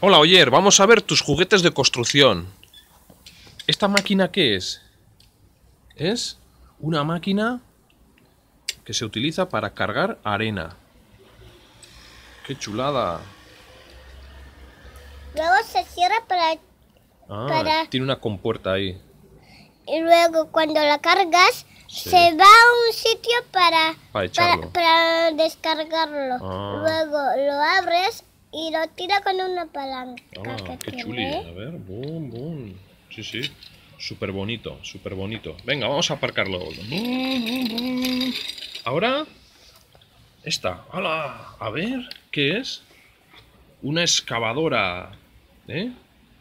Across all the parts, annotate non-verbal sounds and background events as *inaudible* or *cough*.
Hola, Oyer, vamos a ver tus juguetes de construcción. ¿Esta máquina qué es? Es una máquina que se utiliza para cargar arena. ¡Qué chulada! Luego se cierra para... Ah, Para- tiene una compuerta ahí. Y luego cuando la cargas, Sí. se va a un sitio para... Para descargarlo. Ah. Luego lo abres y lo tira con una palanca Ah, que qué chuli. A ver, boom, boom. Sí, sí. Súper bonito, súper bonito. Venga, vamos a aparcarlo. Ahora, esta. ¡Hala! A ver, ¿qué es? Una excavadora. ¿Eh?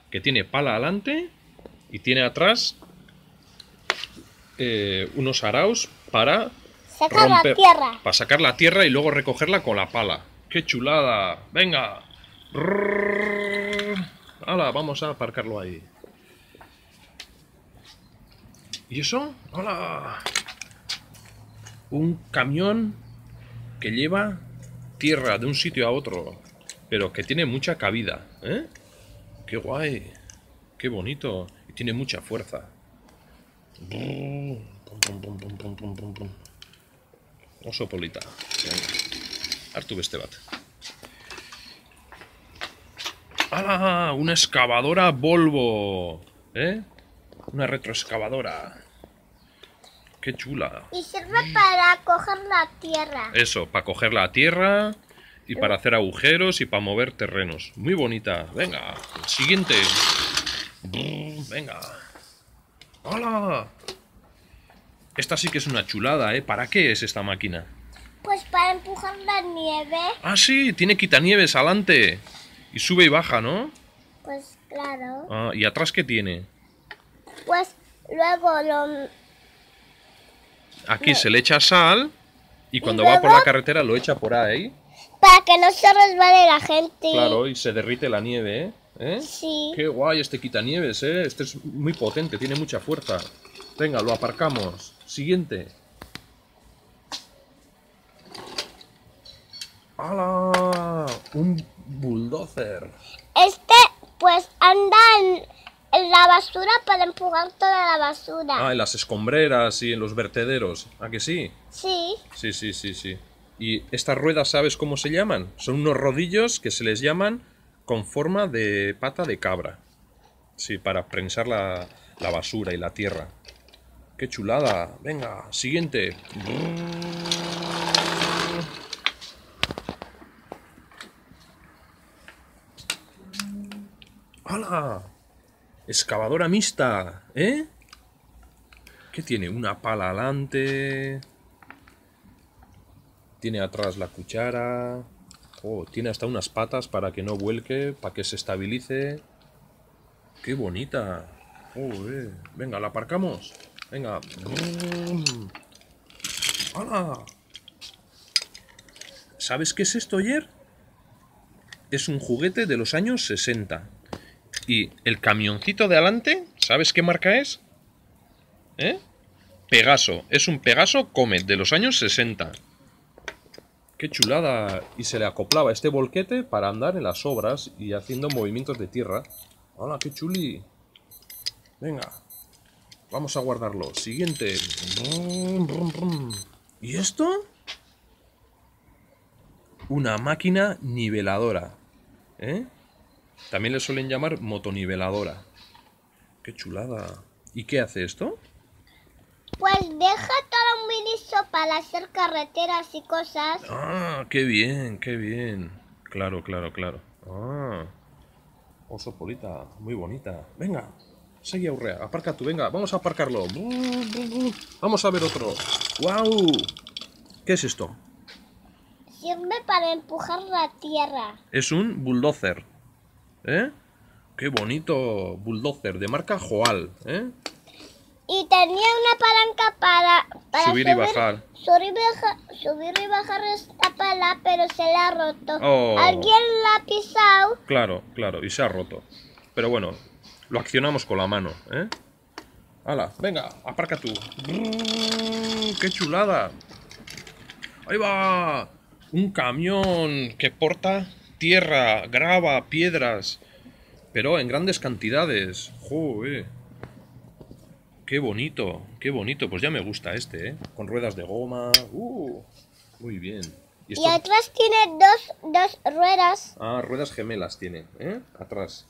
Que tiene pala adelante y tiene atrás eh, unos araos para Saca la romper. tierra. Para sacar la tierra y luego recogerla con la pala. ¡Qué chulada! ¡Venga! ¡Hala! Vamos a aparcarlo ahí. ¿Y eso? ¡Hala! Un camión que lleva tierra de un sitio a otro, pero que tiene mucha cabida, ¿eh? ¡Qué guay! ¡Qué bonito! Y tiene mucha fuerza. Oso polita. Hartu beste bat. ¡Hala! Una excavadora Volvo. ¿Eh? Una retroexcavadora. ¡Qué chula! Y sirve para coger la tierra. Eso, para coger la tierra y para hacer agujeros y para mover terrenos. Muy bonita. Venga, siguiente. Venga. ¡Hala! Esta sí que es una chulada, ¿eh? ¿Para qué es esta máquina? Pues para empujar la nieve, Ah, sí, tiene quitanieves adelante. Y sube y baja, ¿no? pues claro. Ah, ¿y atrás qué tiene? Pues luego lo... Aquí se le echa sal y cuando luego? va por la carretera lo echa por ahí. Para que no se resbale la gente. Claro, y se derrite la nieve, ¿eh? ¿Eh? Sí. Qué guay este quitanieves, ¿eh? Este es muy potente, tiene mucha fuerza. Venga, lo aparcamos. Siguiente. ¡Hala! Un bulldozer. Este, pues anda en, en la basura para empujar toda la basura. Ah, en las escombreras y en los vertederos. ¿A que sí? Sí. Sí, sí, sí, sí. ¿Y estas ruedas sabes cómo se llaman? Son unos rodillos que se les llaman con forma de pata de cabra. Sí, para prensar la, la basura y la tierra. ¡Qué chulada! Venga, siguiente. Excavadora mixta, ¿eh? ¿Qué tiene? Una pala adelante. Tiene atrás la cuchara. Oh, tiene hasta unas patas para que no vuelque, para que se estabilice. ¡Qué bonita! Joder. Venga, la aparcamos. Venga. Brum. ¡Hala! ¿Sabes qué es esto, ayer? Es un juguete de los años 60. Y el camioncito de adelante, ¿sabes qué marca es? ¿Eh? Pegaso. Es un Pegaso Comet de los años 60. Qué chulada. Y se le acoplaba este volquete para andar en las obras y haciendo movimientos de tierra. ¡Hola, qué chuli! Venga. Vamos a guardarlo. Siguiente. ¿Y esto? Una máquina niveladora. ¿Eh? También le suelen llamar motoniveladora. Qué chulada. ¿Y qué hace esto? Pues deja todo muy listo para hacer carreteras y cosas. Ah, qué bien, qué bien. Claro, claro, claro. Ah. Oso polita, muy bonita. Venga, sigue Aurrea, aparca tú, venga, vamos a aparcarlo. Vamos a ver otro. ¡Wow! ¿Qué es esto? Sirve para empujar la tierra. Es un bulldozer. ¿Eh? Qué bonito bulldozer de marca Joal, ¿eh? Y tenía una palanca para, para Subir y bajar. Subir y, baja- subir y bajar esta pala, pero se la ha roto. Oh. Alguien la ha pisado. Claro, claro, y se ha roto. Pero bueno, lo accionamos con la mano, ¿eh? ¡Hala! Venga, aparca tú. ¡Brrr! ¡Qué chulada! ¡Ahí va! Un camión que porta tierra, grava, piedras Pero en grandes cantidades. ¡Joder! ¡Qué bonito! ¡Qué bonito! Pues ya me gusta este, ¿eh? Con ruedas de goma. ¡Uh! Muy bien. ¿Y, atrás tiene dos, dos ruedas. Ah, ruedas gemelas tiene, ¿eh? Atrás.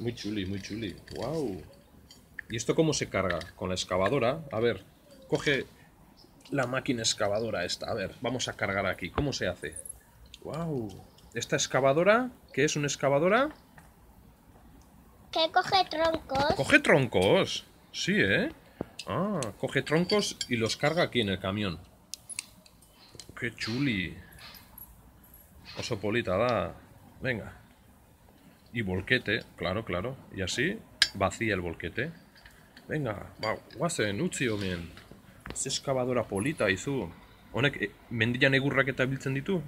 Muy chuli, muy chuli. ¡Wow! ¿Y esto cómo se carga? Con la excavadora. A ver, coge la máquina excavadora esta. A ver, vamos a cargar aquí. ¿Cómo se hace? ¡Wow! Esta excavadora, ¿qué es una excavadora? Que coge troncos. ¿Coge troncos? Sí, ¿eh? Ah, coge troncos y los carga aquí en el camión. ¡Qué chuli! Oso polita, da. Venga. Y volquete, claro, claro. Y así vacía el volquete. Venga, va, guazen, utzi homien. Ze eskabadora polita izu. Honek, e, mendian egurrak eta biltzen ditu?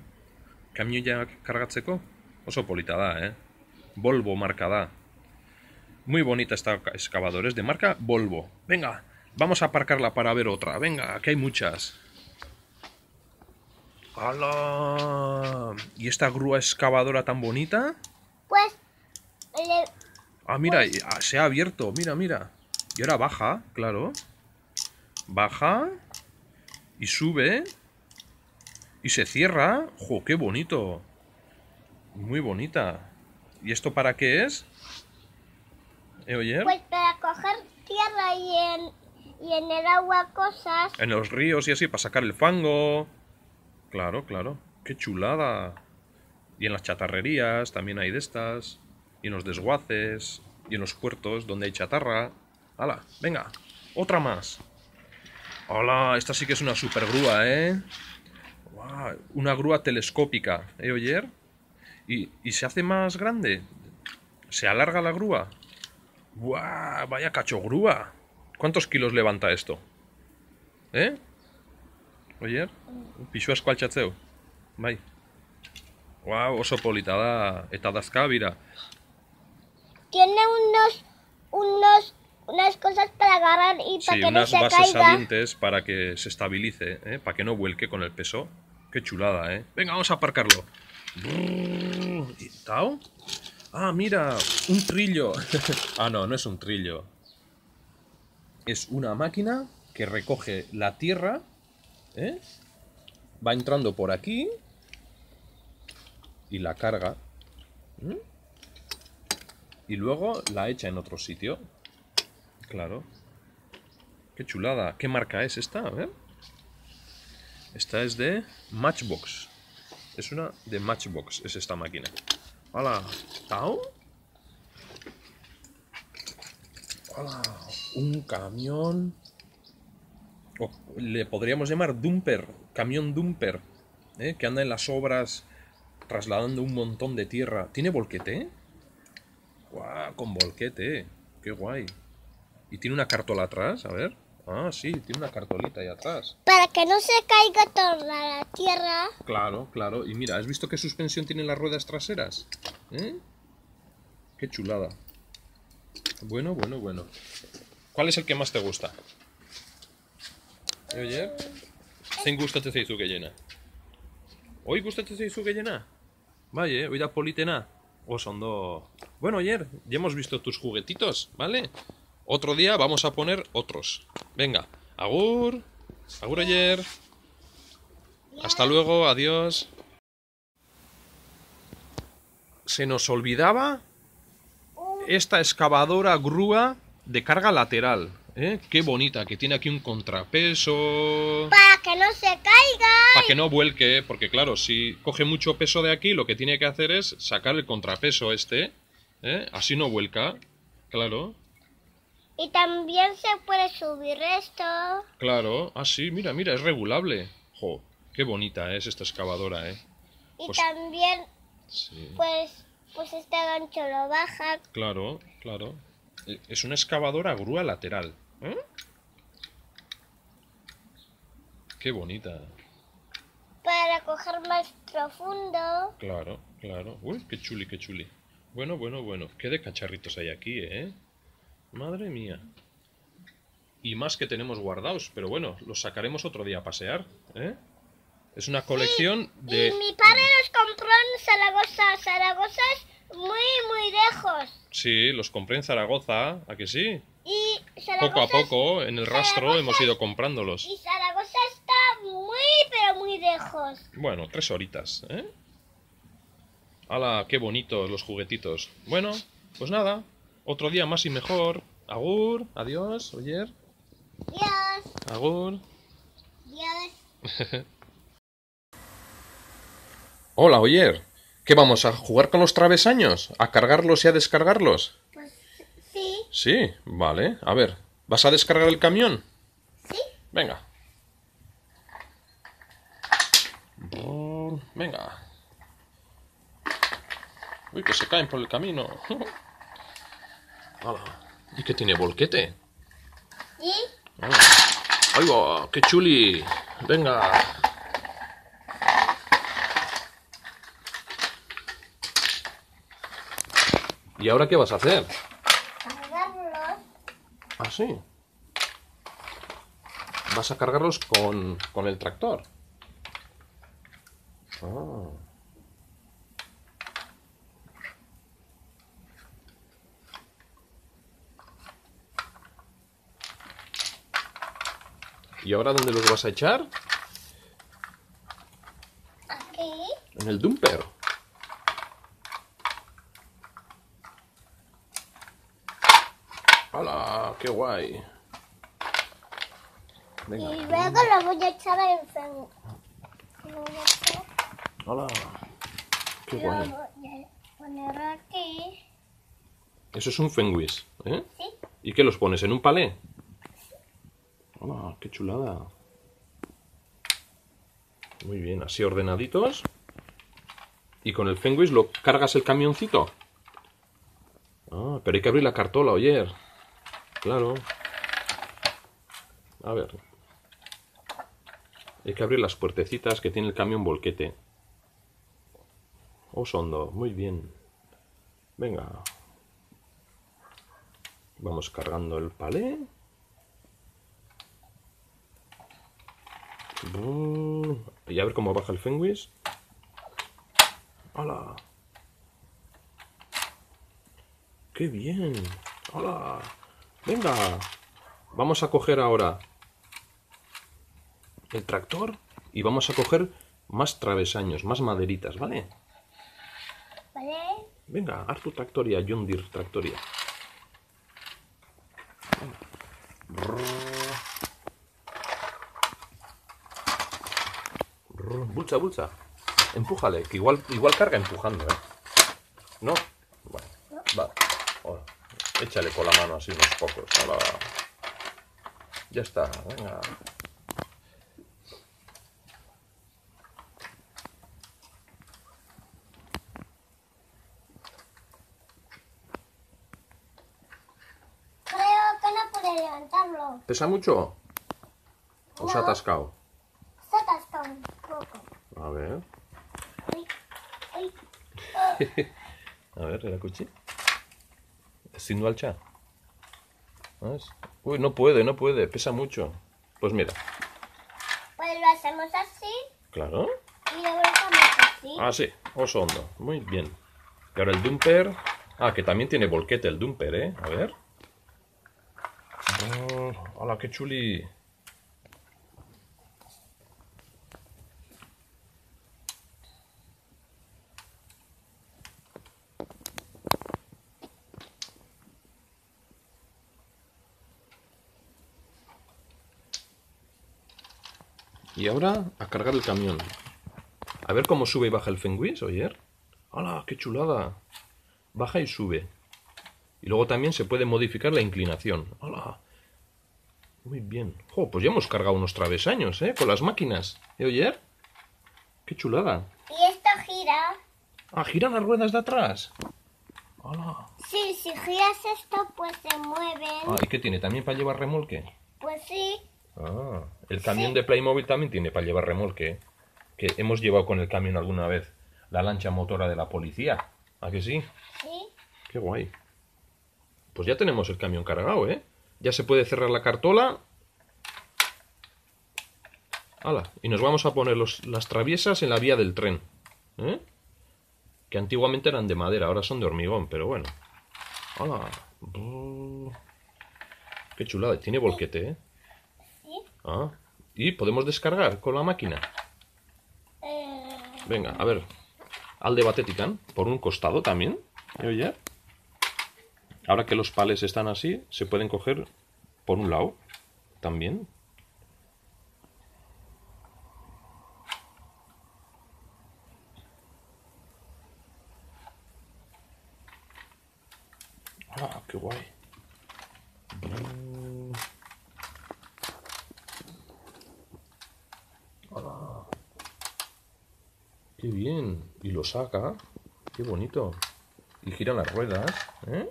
Kamioiak kargatzeko? Oso polita da, eh? Volvo marka da. Muy bonita esta excavadora, es de marca Volvo. Venga, vamos a aparcarla para ver otra. Venga, que hay muchas. ¡Hala! ¿Y esta grúa excavadora tan bonita? Pues... Ah, mira, ah, se ha abierto, mira, mira. Y ahora baja, claro. Baja. Y sube. Y se cierra. ¡Jo, qué bonito! Muy bonita. ¿Y esto para qué es? ¿Eh, Pues para coger tierra y en, y en el agua cosas. En los ríos y así, para sacar el fango. Claro, claro. ¡Qué chulada! Y en las chatarrerías también hay de estas. Y en los desguaces. Y en los puertos donde hay chatarra. ¡Hala! Venga, otra más. ¡Hola! Esta sí que es una super grúa, ¿eh? Una grúa telescópica, ¿eh, oyer? ¿Y, ¿Y se hace más grande? ¿Se alarga la grúa? ¡Buah! ¡Vaya cacho grúa! ¿Cuántos kilos levanta esto? ¿Eh? Oyer? Pixua eskualtxatzeu? Bai. Wow, oso polita da. Eta dazka, bira. Tiene unos, unos, unas cosas para agarrar y para que no se caiga. bases salientes para que se estabilice, ¿eh? para que no vuelque con el peso. Qué chulada, ¿eh? Venga, vamos a aparcarlo. ¿Y tao? Ah, mira, un trillo. *laughs* ah, no, no es un trillo. Es una máquina que recoge la tierra, ¿eh? va entrando por aquí y la carga. Y luego la echa en otro sitio. Claro. Qué chulada. ¿Qué marca es esta? A ver. Esta es de Matchbox. Es una de Matchbox, es esta máquina. Hola, ¿Tao? Hola, un camión. le podríamos llamar dumper, camión dumper, ¿eh? que anda en las obras trasladando un montón de tierra. ¿Tiene volquete? ¡Guau! Con volquete, qué guay. ¿Y tiene una cartola atrás? A ver. Ah, sí, tiene una cartolita ahí atrás. Para que no se caiga toda la tierra. Claro, claro. Y mira, ¿has visto qué suspensión tienen las ruedas traseras? ¿Eh? Qué chulada. Bueno, bueno, bueno. ¿Cuál es el que más te gusta? Oye, ¿Quién gusta te que llena? ¿Hoy gusta te que llena? Vaya, hoy da politena. O son dos. Bueno, ayer ya hemos visto tus juguetitos, ¿vale? Otro día vamos a poner otros. Venga, agur. Agur ayer. Hasta luego, adiós. Se nos olvidaba esta excavadora grúa de carga lateral. ¿eh? Qué bonita, que tiene aquí un contrapeso. Para que no se caiga. Para que no vuelque, porque claro, si coge mucho peso de aquí, lo que tiene que hacer es sacar el contrapeso este. ¿eh? Así no vuelca. Claro. Y también se puede subir esto. Claro, ah sí, mira, mira, es regulable. Jo, qué bonita es esta excavadora, ¿eh? Y pues también, pues, pues este gancho lo baja. Claro, claro. E, es una excavadora grúa lateral. ¿eh? Qué bonita. Para coger más profundo. Claro, claro. Uy, qué chuli, qué chuli. Bueno, bueno, bueno. Qué de cacharritos hay aquí, ¿eh? Madre mía. Y más que tenemos guardados, pero bueno, los sacaremos otro día a pasear, ¿eh? Es una colección de... Y mi padre los compró en Zaragoza. Zaragoza es muy, muy lejos. Sí, los compré en Zaragoza, ¿a que sí? Y Poco a Zaragoza poco, en el rastro, Zaragoza hemos ido comprándolos. Y Zaragoza está muy, pero muy lejos. Bueno, tres horitas, ¿eh? ¡Hala, qué bonitos los juguetitos! Bueno, pues nada, otro día más y mejor. Agur, adiós, oyer, Dios, agur. Dios. *laughs* Hola, oyer. ¿Qué vamos a jugar con los travesaños? ¿A cargarlos y a descargarlos? Pues sí, Sí, vale. A ver, ¿vas a descargar el camión? sí. Venga. Venga. Uy, que se caen por el camino. *laughs* Hala. ¿Y qué tiene volquete? Y Hala. ¡Ay, va! ¡Qué chuli! Venga. ¿Y ahora qué vas a hacer? cargarlos. Ah, sí. Vas a cargarlos con, con el tractor. Ah. ¿Y ahora dónde los vas a echar? Aquí. En el dumper. ¡Hala! ¡Qué guay! Venga. Y luego lo voy a echar en echar. ¡Hala! ¡Qué Lo guay! voy a poner aquí. Eso es un fenguis, ¿eh? Sí. ¿Y qué los pones? ¿En un palé? ¡Hala! ¡Qué chulada! Muy bien, así ordenaditos. Y con el fenguis lo cargas el camioncito. Ah, pero hay que abrir la cartola, oyer. Claro. A ver. Hay que abrir las puertecitas que tiene el camión volquete. Oh, sondo, muy bien. Venga. Vamos cargando el palé. Y a ver cómo baja el fenguis. ¡Hala! ¡Qué bien! ¡Hala! Venga. Vamos a coger ahora el tractor y vamos a coger más travesaños, más maderitas, ¿vale? ¿Vale? Venga, haz tu tractoria, John Deere tractoria. Venga. Bulcha, bulcha. Empújale, que igual, igual carga empujando, ¿eh? ¿No? Bueno, va. Ahora, échale con la mano así unos pocos. ahora. Ya está, venga. Creo que no puede levantarlo. ¿Pesa mucho? ¿O se ha atascado? Se atasca un poco. A ver. *laughs* A ver. Ezin du altxa? ¿Ves? Uy, no puede, no puede, pesa mucho. Pues mira, Pues lo hacemos así claro. y luego lo hacemos así. Ah, sí, oso hondo. Muy bien. Y ahora el dumper. Ah, que también tiene volquete el dumper, ¿eh? A ver. Oh, ¡Hola, qué chuli! Y ahora a cargar el camión. A ver cómo sube y baja el fenguis, oyer. ¡Hala, qué chulada! Baja y sube. Y luego también se puede modificar la inclinación. ¡Hala! Muy bien. Jo, pues ya hemos cargado unos travesaños, ¿eh? Con las máquinas. ¿Eh, oyer? ¡Qué chulada! Y esto gira. ¡Ah, giran las ruedas de atrás! ¡Hala! Sí, si giras esto, pues se mueven. Ah, ¿y qué tiene? ¿También para llevar remolque? Pues sí. Ah, el camión de Playmobil también tiene para llevar remolque. Que hemos llevado con el camión alguna vez la lancha motora de la policía. ¿A que sí? Sí. Qué guay. Pues ya tenemos el camión cargado, ¿eh? Ya se puede cerrar la cartola. ¡Hala! Y nos vamos a poner los- las traviesas en la vía del tren. ¿eh? Que antiguamente eran de madera, ahora son de hormigón, pero bueno. ¡Hala! ¡Qué chulada! Tiene volquete, ¿eh? Ah. ¿Y podemos descargar con la máquina? Eh, Venga, a ver. Al de Batetican, por un costado también. Oye. Ahora que los pales están así, se pueden coger por un lado también. Ah, qué guay. Qué bien. Y lo saca. Qué bonito. Y gira las ruedas. ¿eh?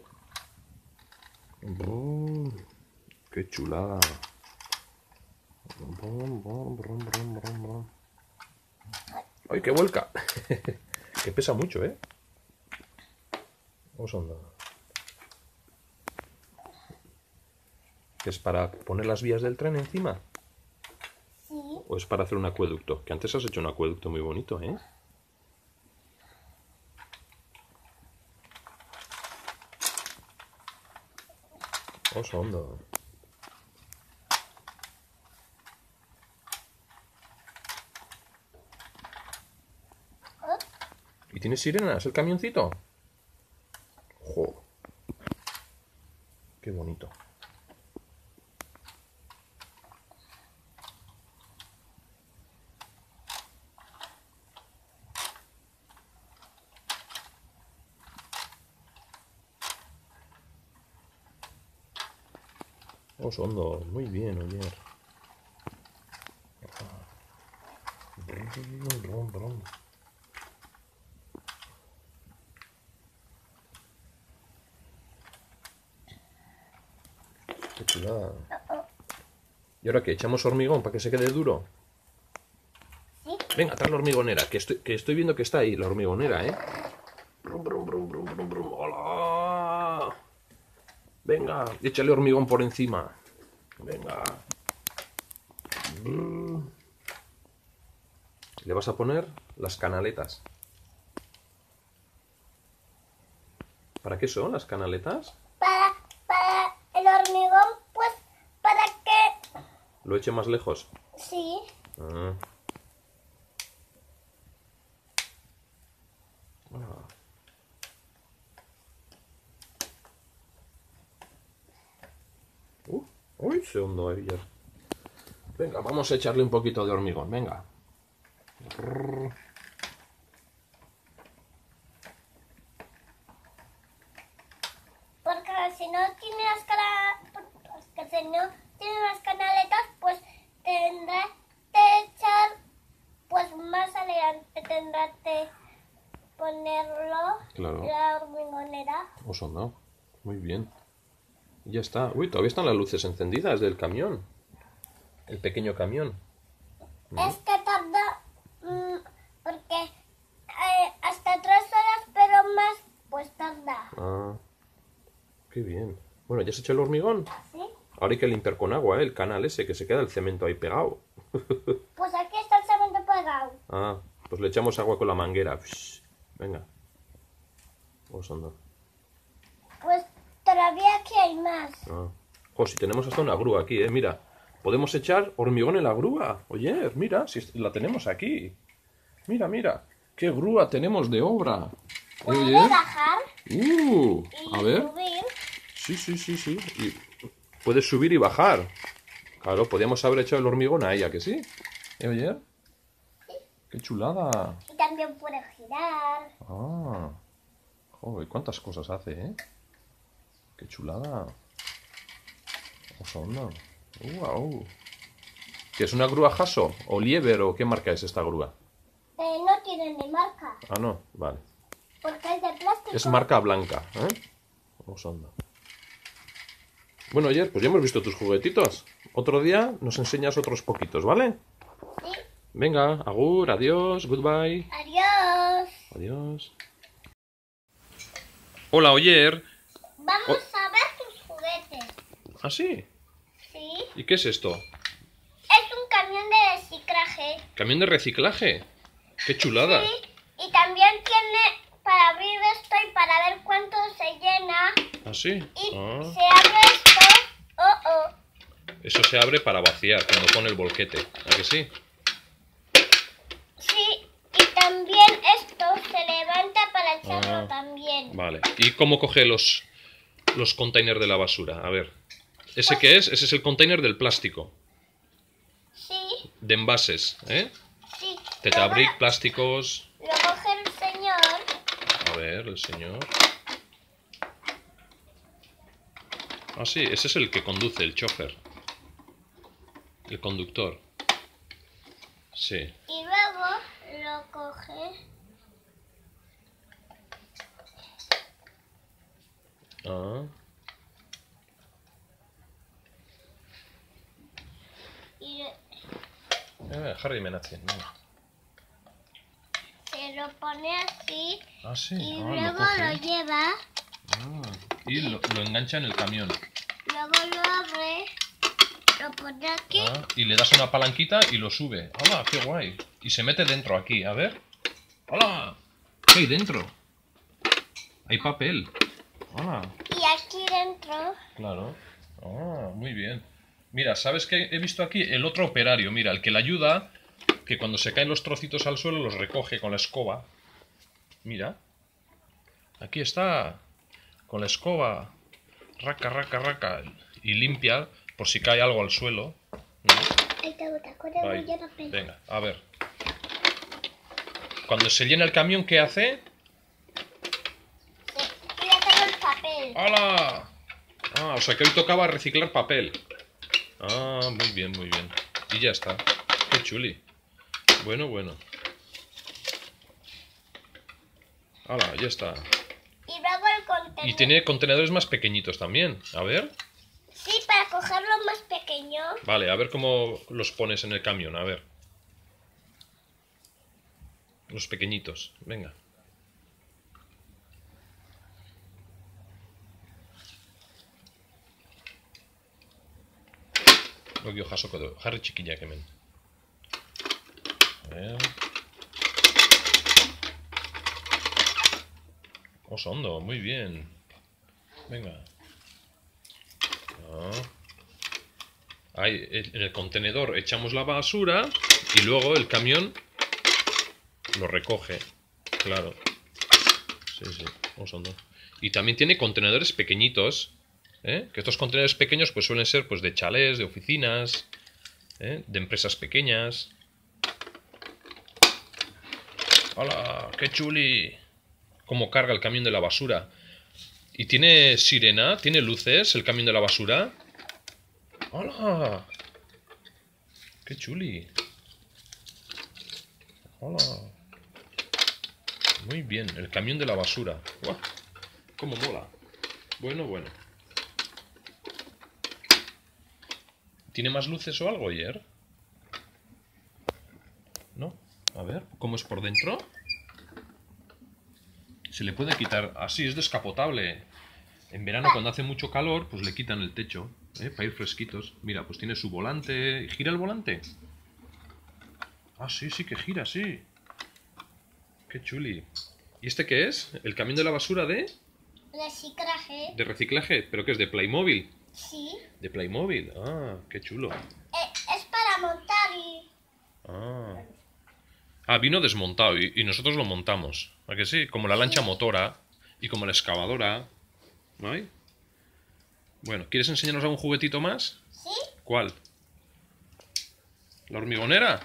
Brum. Qué chulada. Brum, brum. ¡Ay, qué vuelca! *laughs* que pesa mucho, ¿eh? Vamos a andar. ¿Que es para poner las vías del tren encima? sí. ¿O es para hacer un acueducto? Que antes has hecho un acueducto muy bonito, ¿eh? Oso hondo. ¿Y tiene sirenas el camioncito? ¡Jo! ¡Qué bonito! Oso hondo, muy bien, oyer. Qué chulada. ¿Y ahora qué? ¿Echamos hormigón para que se quede duro? Venga, trae la hormigonera, que estoy, que estoy viendo que está ahí, la hormigonera, ¿eh? Brum, brum, brum, brum, brum, brum. ¡Hola! Venga, échale hormigón por encima. Venga. Mm. Le vas a poner las canaletas. ¿Para qué son las canaletas? Para, para el hormigón, pues, para que... Lo eche más lejos. Sí. Ah. Ah. Uh, ya. Venga, vamos a echarle un poquito de hormigón, venga. Porque si no tiene las cana... Porque si no tiene las canaletas, pues tendrá que echar... Pues más adelante tendrá que ponerlo Claro. la hormigonera. Oso, no. Muy bien. Ya está. Uy, todavía están las luces encendidas del camión. El pequeño camión. Es que tarda... mm, porque eh, hasta tres horas, pero más, pues tarda. Ah, qué bien. Bueno, ya se echó el hormigón. ¿Sí? Ahora hay que limpiar con agua, ¿eh? El canal ese, que se queda el cemento ahí pegado. *laughs* Pues aquí está el cemento pegado. ah, pues le echamos agua con la manguera. Venga. Vamos a andar. Pues todavía aquí hay más. Ah. Jo, si tenemos hasta una grúa aquí, ¿eh? Mira. Podemos echar hormigón en la grúa. Oye, mira, si la tenemos aquí. Mira, mira. ¿Qué grúa tenemos de obra? Puede Oye. bajar Uh, y a ver. subir. Sí, sí, sí, sí. Y puedes subir y bajar. Claro, podíamos haber echado el hormigón a ella, que sí. ¿Eh, oye? Qué chulada. Y también puede girar. Ah. Joder, cuántas cosas hace, ¿eh? Qué chulada. Vamos a onda. Wow. ¿Qué es una grúa Hasso? ¿O Lieber o qué marca es esta grúa? Eh, no tiene ni marca. Ah, no, vale. Porque es de plástico. Es marca blanca, ¿eh? Vamos a onda. Bueno, ayer, pues ya hemos visto tus juguetitos. Otro día nos enseñas otros poquitos, ¿vale? Sí. Venga, agur, adiós, goodbye. Adiós. Adiós. Hola, Oyer. Vamos a ver. ¿Ah, sí? Sí. ¿Y qué es esto? Es un camión de reciclaje. ¿Camión de reciclaje? ¡Qué chulada! Sí. Y también tiene para abrir esto y para ver cuánto se llena. ¿Ah, sí? Y Ah, se abre esto. Oh, oh. Eso se abre para vaciar cuando pone el volquete. ¿A que sí? Sí, y también esto se levanta para echarlo Ah. también. Vale. ¿Y cómo coge los, los containers de la basura? A ver. ¿Ese qué es? Ese es el container del plástico. Sí, De envases, ¿eh? sí. Tetabric, plásticos. Lo coge el señor. A ver, el señor. Ah, sí, ese es el que conduce, el chofer. El conductor. Sí. Y luego lo coge. Ah, Y eh, Harry venga. se lo pone así. Ah, sí. Y ah, lo luego coge. lo lleva. Ah, y lo, lo engancha en el camión. Luego lo abre. Lo pone aquí. Ah, y le das una palanquita y lo sube. ¡Hala, qué guay! Y se mete dentro aquí, a ver. ¡Hala! ¿Qué hay dentro? Hay papel. ¡Hala! Y aquí dentro. Claro. Ah, muy bien. Mira, ¿sabes qué he visto aquí? El otro operario, mira, el que le ayuda, que cuando se caen los trocitos al suelo los recoge con la escoba. Mira. Aquí está. Con la escoba. Raca, raca, raca. Y limpia por si cae algo al suelo. Venga, a ver. Cuando se llena el camión, ¿qué hace? ¡Hala! Ah, o sea que hoy tocaba reciclar papel. Ah, muy bien, muy bien. Y ya está. Qué chuli. Bueno, bueno. ¡Hala! Ya está. Y luego el contenedor. Y tiene contenedores más pequeñitos también. A ver. Sí, para cogerlo más pequeño. Vale, a ver cómo los pones en el camión. A ver. Los pequeñitos. Venga. 여기 jasoko harri txikiak hemen. Oso ondo, muy bien. Venga. Ah. Ahí, en el contenedor echamos la basura y luego el camión lo recoge. Claro. Sí, sí. oso ondo. Y también tiene contenedores pequeñitos. ¿Eh? Que estos contenedores pequeños pues suelen ser pues de chalés, de oficinas, ¿eh? de empresas pequeñas. ¡Hola! ¡Qué chuli! Cómo carga el camión de la basura. ¿Y tiene sirena? ¿Tiene luces el camión de la basura? ¡Hola! ¡Qué chuli! ¡Hola! Muy bien, el camión de la basura. ¡Guau! ¡Cómo mola! Bueno, bueno. ¿Tiene más luces o algo ayer? ¿No? A ver, ¿cómo es por dentro? Se le puede quitar... Así, es descapotable. En verano, cuando hace mucho calor, pues le quitan el techo, ¿eh? Para ir fresquitos. Mira, pues tiene su volante. ¿Gira el volante? Ah, sí, sí que gira, sí. Qué chuli. ¿Y este qué es? ¿El camión de la basura de? Reciclaje. ¿De reciclaje? ¿Pero qué es? ¿De Playmobil? Sí. ¿De Playmobil? Ah, qué chulo. Eh, es para montar y... Ah. Ah, vino desmontado y, y nosotros lo montamos. ¿A que sí? Como la lancha motora y como la excavadora. ¿No hay? Bueno, ¿quieres enseñarnos algún juguetito más? ¿Sí? ¿Cuál? ¿La hormigonera?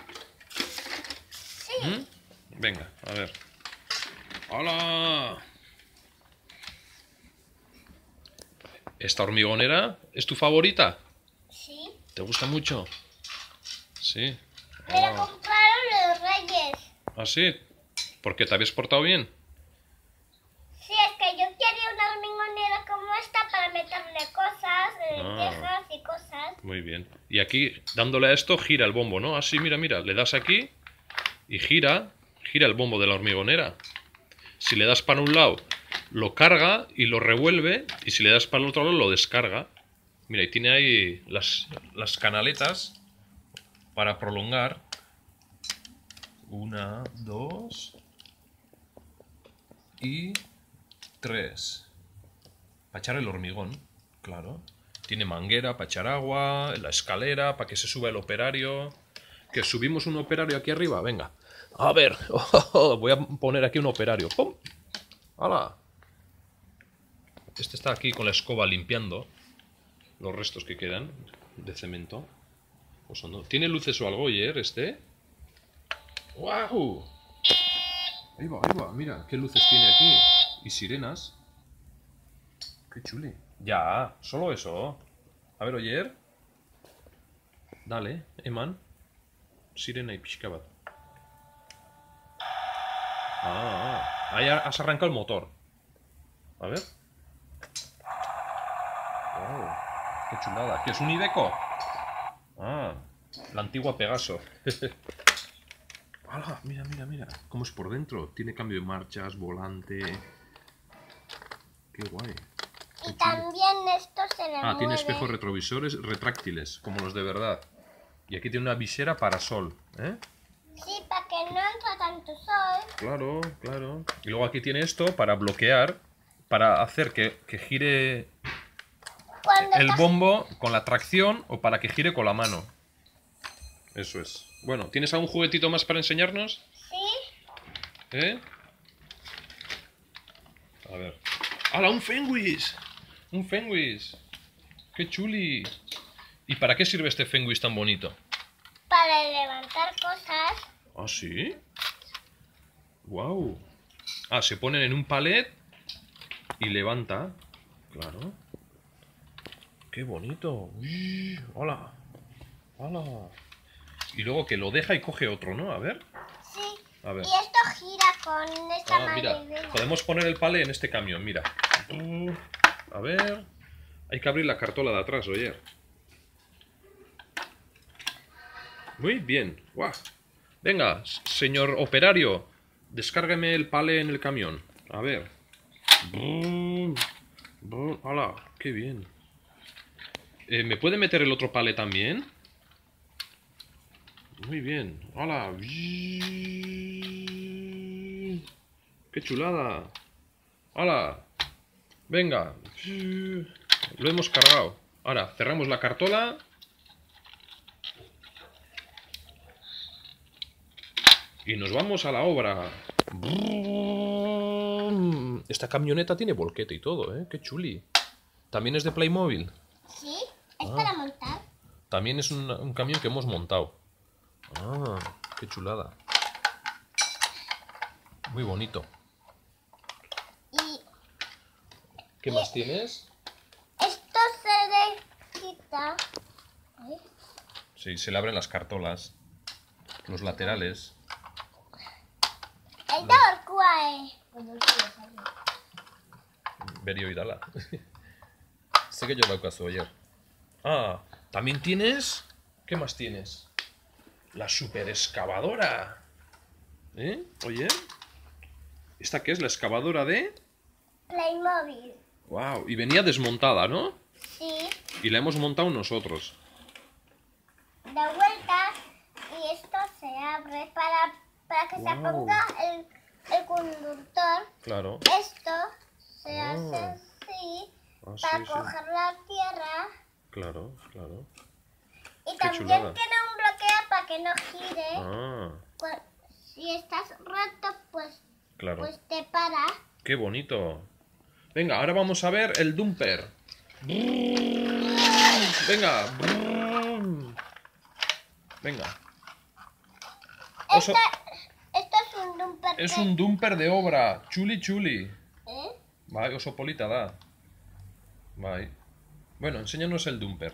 Sí. ¿Mm? Venga, a ver. ¡Hola! ¿Esta hormigonera es tu favorita? Sí. ¿Te gusta mucho? Sí. Me lo Ah. compraron los reyes. ¿Ah, sí? ¿Por qué te habías portado bien? Sí, es que yo quería una hormigonera como esta para meterle cosas, eh, Ah. lentejas y cosas. Muy bien. Y aquí, dándole a esto, gira el bombo, ¿no? Así, mira, mira. Le das aquí y gira, gira el bombo de la hormigonera. Si le das para un lado, lo carga y lo revuelve. Y si le das para el otro lado, lo descarga. Mira, y tiene ahí las, las canaletas para prolongar. Una, dos y tres. Para echar el hormigón, claro. Tiene manguera para echar agua, la escalera para que se suba el operario. Que subimos un operario aquí arriba, venga. A ver, *laughs* voy a poner aquí un operario. ¡Pum! ¡Hala! Este está aquí con la escoba limpiando los restos que quedan de cemento. ¿Tiene luces o algo, ayer este? ¡Wow! Ahí va, ahí va, mira, qué luces tiene aquí. Y sirenas. Qué chule. Ya, solo eso. A ver, Oyer. Dale, Eman. Sirena y Pishkabat. Ah, ahí has arrancado el motor. A ver. Wow, qué chulada. ¿Qué es un Iveco? Ah, la antigua Pegaso. *laughs* ¡Hala! Mira, mira, mira. ¿Cómo es por dentro? Tiene cambio de marchas, volante. Qué guay. Y también esto se le Ah, tiene espejos retrovisores retráctiles, como los de verdad. Y aquí tiene una visera para sol, ¿eh? Sí, para que no entra tanto sol. Claro, claro. Y luego aquí tiene esto para bloquear, para hacer que, que gire el bombo con la tracción o para que gire con la mano. Eso es. Bueno, ¿tienes algún juguetito más para enseñarnos? Sí, ¿Eh? A ver. ¡Hala, un Fenwis! ¡Un Fenwis! ¡Qué chuli! ¿Y para qué sirve este Fenwis tan bonito? para levantar cosas. ¿Ah, sí? ¡Wow! Ah, se ponen en un palet y levanta. Claro. ¡Qué bonito! Uy, ¡Hola! ¡Hola! Y luego que lo deja y coge otro, ¿no? A ver. Sí. A ver. Y esto gira con esta Ah, mira, podemos poner el palé en este camión, mira. A ver. Hay que abrir la cartola de atrás, oye. Muy bien. Guau. Venga, señor operario, descárgame el palé en el camión. A ver. Brum. ¡Hala! ¡Qué bien! Eh, ¿Me puede meter el otro palé también? Muy bien. ¡Hala! ¡Qué chulada! ¡Hala! Venga. Lo hemos cargado. Ahora, cerramos la cartola. Y nos vamos a la obra. Esta camioneta tiene volquete y todo, ¿eh? Qué chuli. También es de Playmobil. Es Ah. para montar. También es un, un camión que hemos montado. Ah, qué chulada. Muy bonito. Y ¿Qué más tienes? esto se le quita. Sí, se le abren las cartolas. Los laterales. El dorcuae. Berio y Dala. *laughs* sé que yo lo caso ayer. Ah, también tienes. ¿Qué más tienes? La super excavadora. ¿Eh? Oye. ¿Esta qué es? La excavadora de. Playmobil. Wow. Y venía desmontada, ¿no? Sí, Y la hemos montado nosotros. da vueltas y esto se abre para, para que se ponga el, el conductor. Claro. Esto se Ah. hace así Ah, para sí, sí. coger la tierra. Claro, claro. Y Qué también chulada. tiene un bloqueo para que no gire. Ah, Si estás roto, pues, claro. pues te para. Qué bonito. Venga, ahora vamos a ver el dumper. Venga. Venga. Oso- esto es un dumper. Es un dumper de obra. Chuli chuli. ¿Eh? Vai, oso polita da. Vai. Bueno, enséñanos el dumper.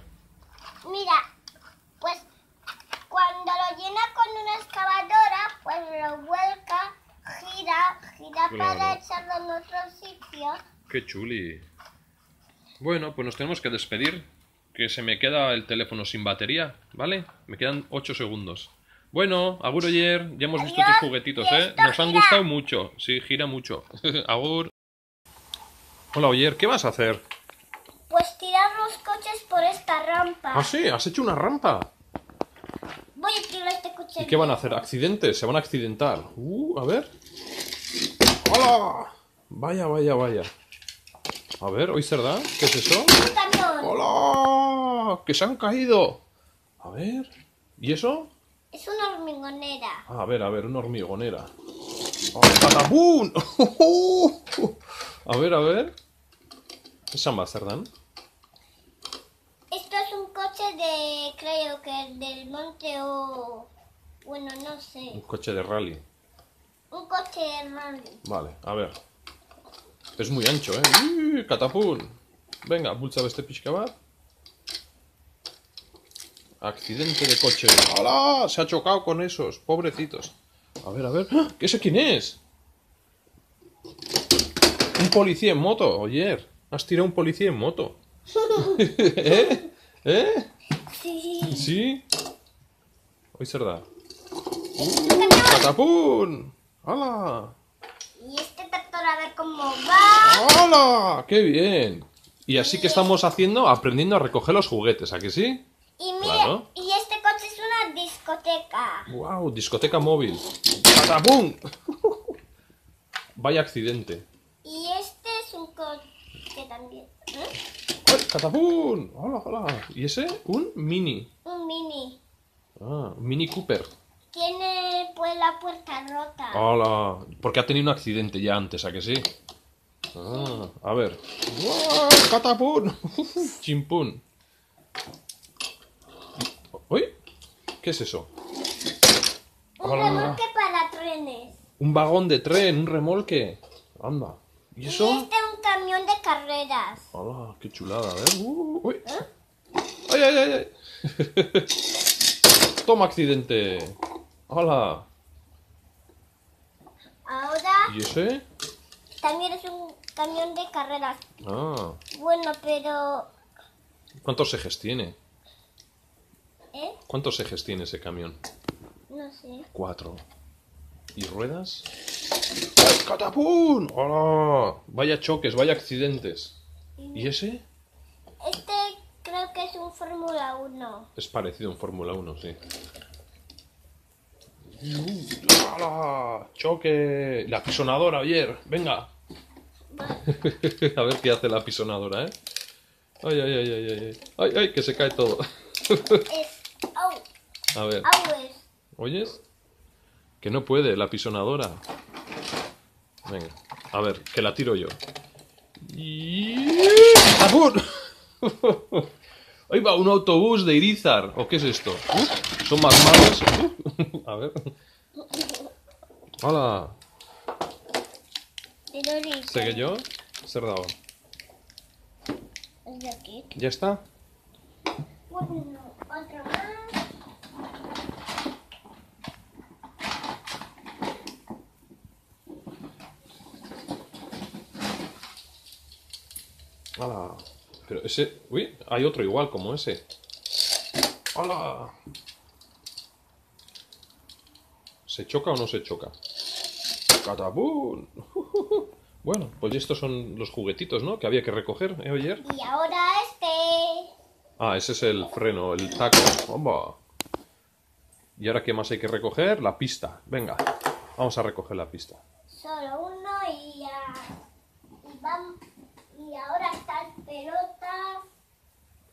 Mira, pues cuando lo llena con una excavadora, pues lo vuelca, gira, gira para echarlo en otro sitio. Qué chuli. Bueno, pues nos tenemos que despedir. Que se me queda el teléfono sin batería, ¿vale? Me quedan 8 segundos. Bueno, Agur Oyer, ya hemos visto tus juguetitos, ¿eh? Nos han gira. gustado mucho. Sí, gira mucho. *laughs* Agur. Hola Oyer, ¿qué vas a hacer? Pues tirar coches por esta rampa. Ah, sí, has hecho una rampa. Voy a tirar este coche. ¿Y qué van a hacer? ¿Accidentes? Se van a accidentar. Uh, a ver. ¡Hola! Vaya, vaya, vaya. A ver, ¿oí verdad? ¿Qué es eso? Un camión. ¡Hola! ¡Que se han caído! A ver. ¿Y eso? Es una hormigonera. A ver, a ver, una hormigonera. ¡Oh, ¡Patapún! *laughs* A ver, a ver. Es un coche de, creo que del monte o... Bueno, no Un sé. coche de rally. Un coche de rally. Vale, a ver. Es muy ancho, ¿eh? ¡Uy, ¡Catapún! Venga, bulsa este pixka bat. Accidente de coche. ¡Hala! Se ha chocado con esos, pobrecitos. A ver, a ver. ¡Ah! ¿Qué sé quién es? Un policía en moto, oyer. Has tirado un policía en moto. *laughs* ¿Eh? ¿Eh? Sí. ¿Sí? Hoy es verdad. Es un camión. ¡Catapún! ¡Hala! Y este tractor a ver cómo va. ¡Hola! ¡Qué bien! Y así que estamos haciendo, aprendiendo a recoger los juguetes, ¿a que sí? Y mira, Claro. y este coche es una discoteca. ¡Wow! Discoteca móvil. ¡Patapum! *laughs* Vaya accidente. Y este es un coche también. ¿eh? ¡Ay, ¡Catapum! ¡Hola, hola! ¿Y ese? Un mini. Un mini. Ah, un mini Cooper. Tiene pues la puerta rota. ¡Hola! Porque ha tenido un accidente ya antes, ¿a que sí? Ah, a ver. ¡Wow! ¡Catapum! *laughs* ¡Chimpún! ¿Uy! ¿Qué es eso? un hola. remolque para trenes. Un vagón de tren, un remolque. Anda. ¿Y Y eso? este un camión de carreras. Hola, qué chulada, a ver. Uh, uy. ¡Ay, ay, ay! ay. *laughs* Toma accidente. Hola. Ahora ¿Y ese? también es un camión de carreras. Ah. Bueno, pero... ¿Cuántos ejes tiene? ¿Eh? ¿Cuántos ejes tiene ese camión? No sé. Cuatro. ¿Y ruedas? ¡Ay, catapún! ¡Hola! Vaya choques, vaya accidentes. ¿Y ese? Este creo que es un Fórmula 1. Es parecido a un Fórmula 1, sí. ¡Hala! ¡Choque! La pisonadora, ayer. Venga. *laughs* a ver qué hace la pisonadora, ¿eh? Ay, ay, ay, ay, ay. Ay, ay, que se cae todo. Es... ¡Au! a ver, ¡Au es! ¿oyes? Que no puede, la pisonadora. Venga, a ver, que la tiro yo. Y... *laughs* Ahí va, un autobús de Irizar. ¿O qué es esto? Uh, son más malos. Uh, *laughs* a ver. Hola. ¿Sé yo? Ser dado. es de aquí. ¿Ya está? Bueno, otro más. Hola. Pero ese... Uy, hay otro igual como ese. Hola. ¿Se choca o no se choca? ¡Catapún! *laughs* Bueno, pues estos son los juguetitos, ¿no? Que había que recoger, ¿eh, ayer? Y ahora este. Ah, ese es el freno, el taco. ¡Homba! ¿Y ahora qué más hay que recoger? La pista. Venga, vamos a recoger la pista. Solo uno y ya. Y, vam- y ahora están pelotas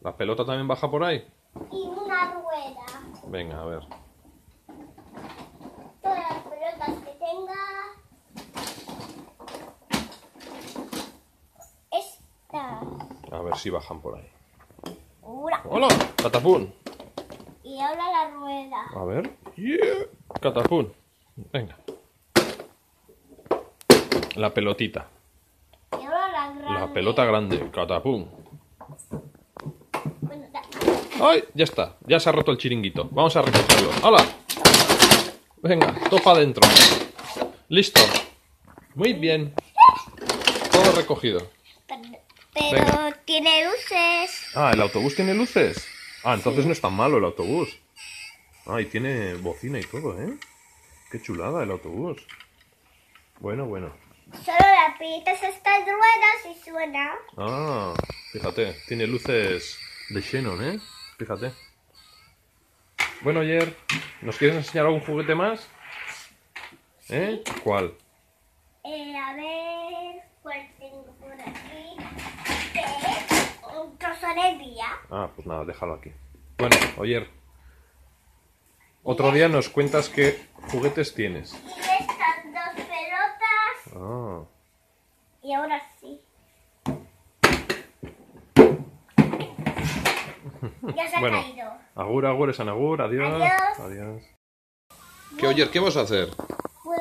¿La pelota también baja por ahí? y una rueda. Venga, a ver. Todas las pelotas que tenga. Estas. A ver si bajan por ahí. ¡Hola! ¡Catapún! Y ahora la rueda. A ver. Yeah. Catapún. Venga. La pelotita. Y ahora la grande. La pelota grande. Catapún. ¡Ay! Ya está. Ya se ha roto el chiringuito. Vamos a recogerlo. ¡Hala! Venga, topa adentro. Listo. Muy bien. Todo recogido. Pero, Venga. tiene luces. Ah, ¿el autobús tiene luces? Ah, entonces no es tan malo el autobús. Ah, y tiene bocina y todo, ¿eh? Qué chulada el autobús. Bueno, bueno. Solo le aprietas estas ruedas y suena. Ah, fíjate, tiene luces de Xenon, ¿eh? Fíjate. Bueno, ayer, ¿nos quieres enseñar algún juguete más? ¿Eh? ¿Cuál? Eh, a ver, ¿cuál tengo por aquí? previa. Ah, pues nada, déjalo aquí. Bueno, oyer. Otro día nos cuentas qué juguetes tienes. Y estas dos pelotas. Ah. Y ahora sí. Ya se ha Bueno, caído. agur, agur, es agur, adiós. Adiós. Adiós. ¿Qué, oyer, qué vas a hacer? Pues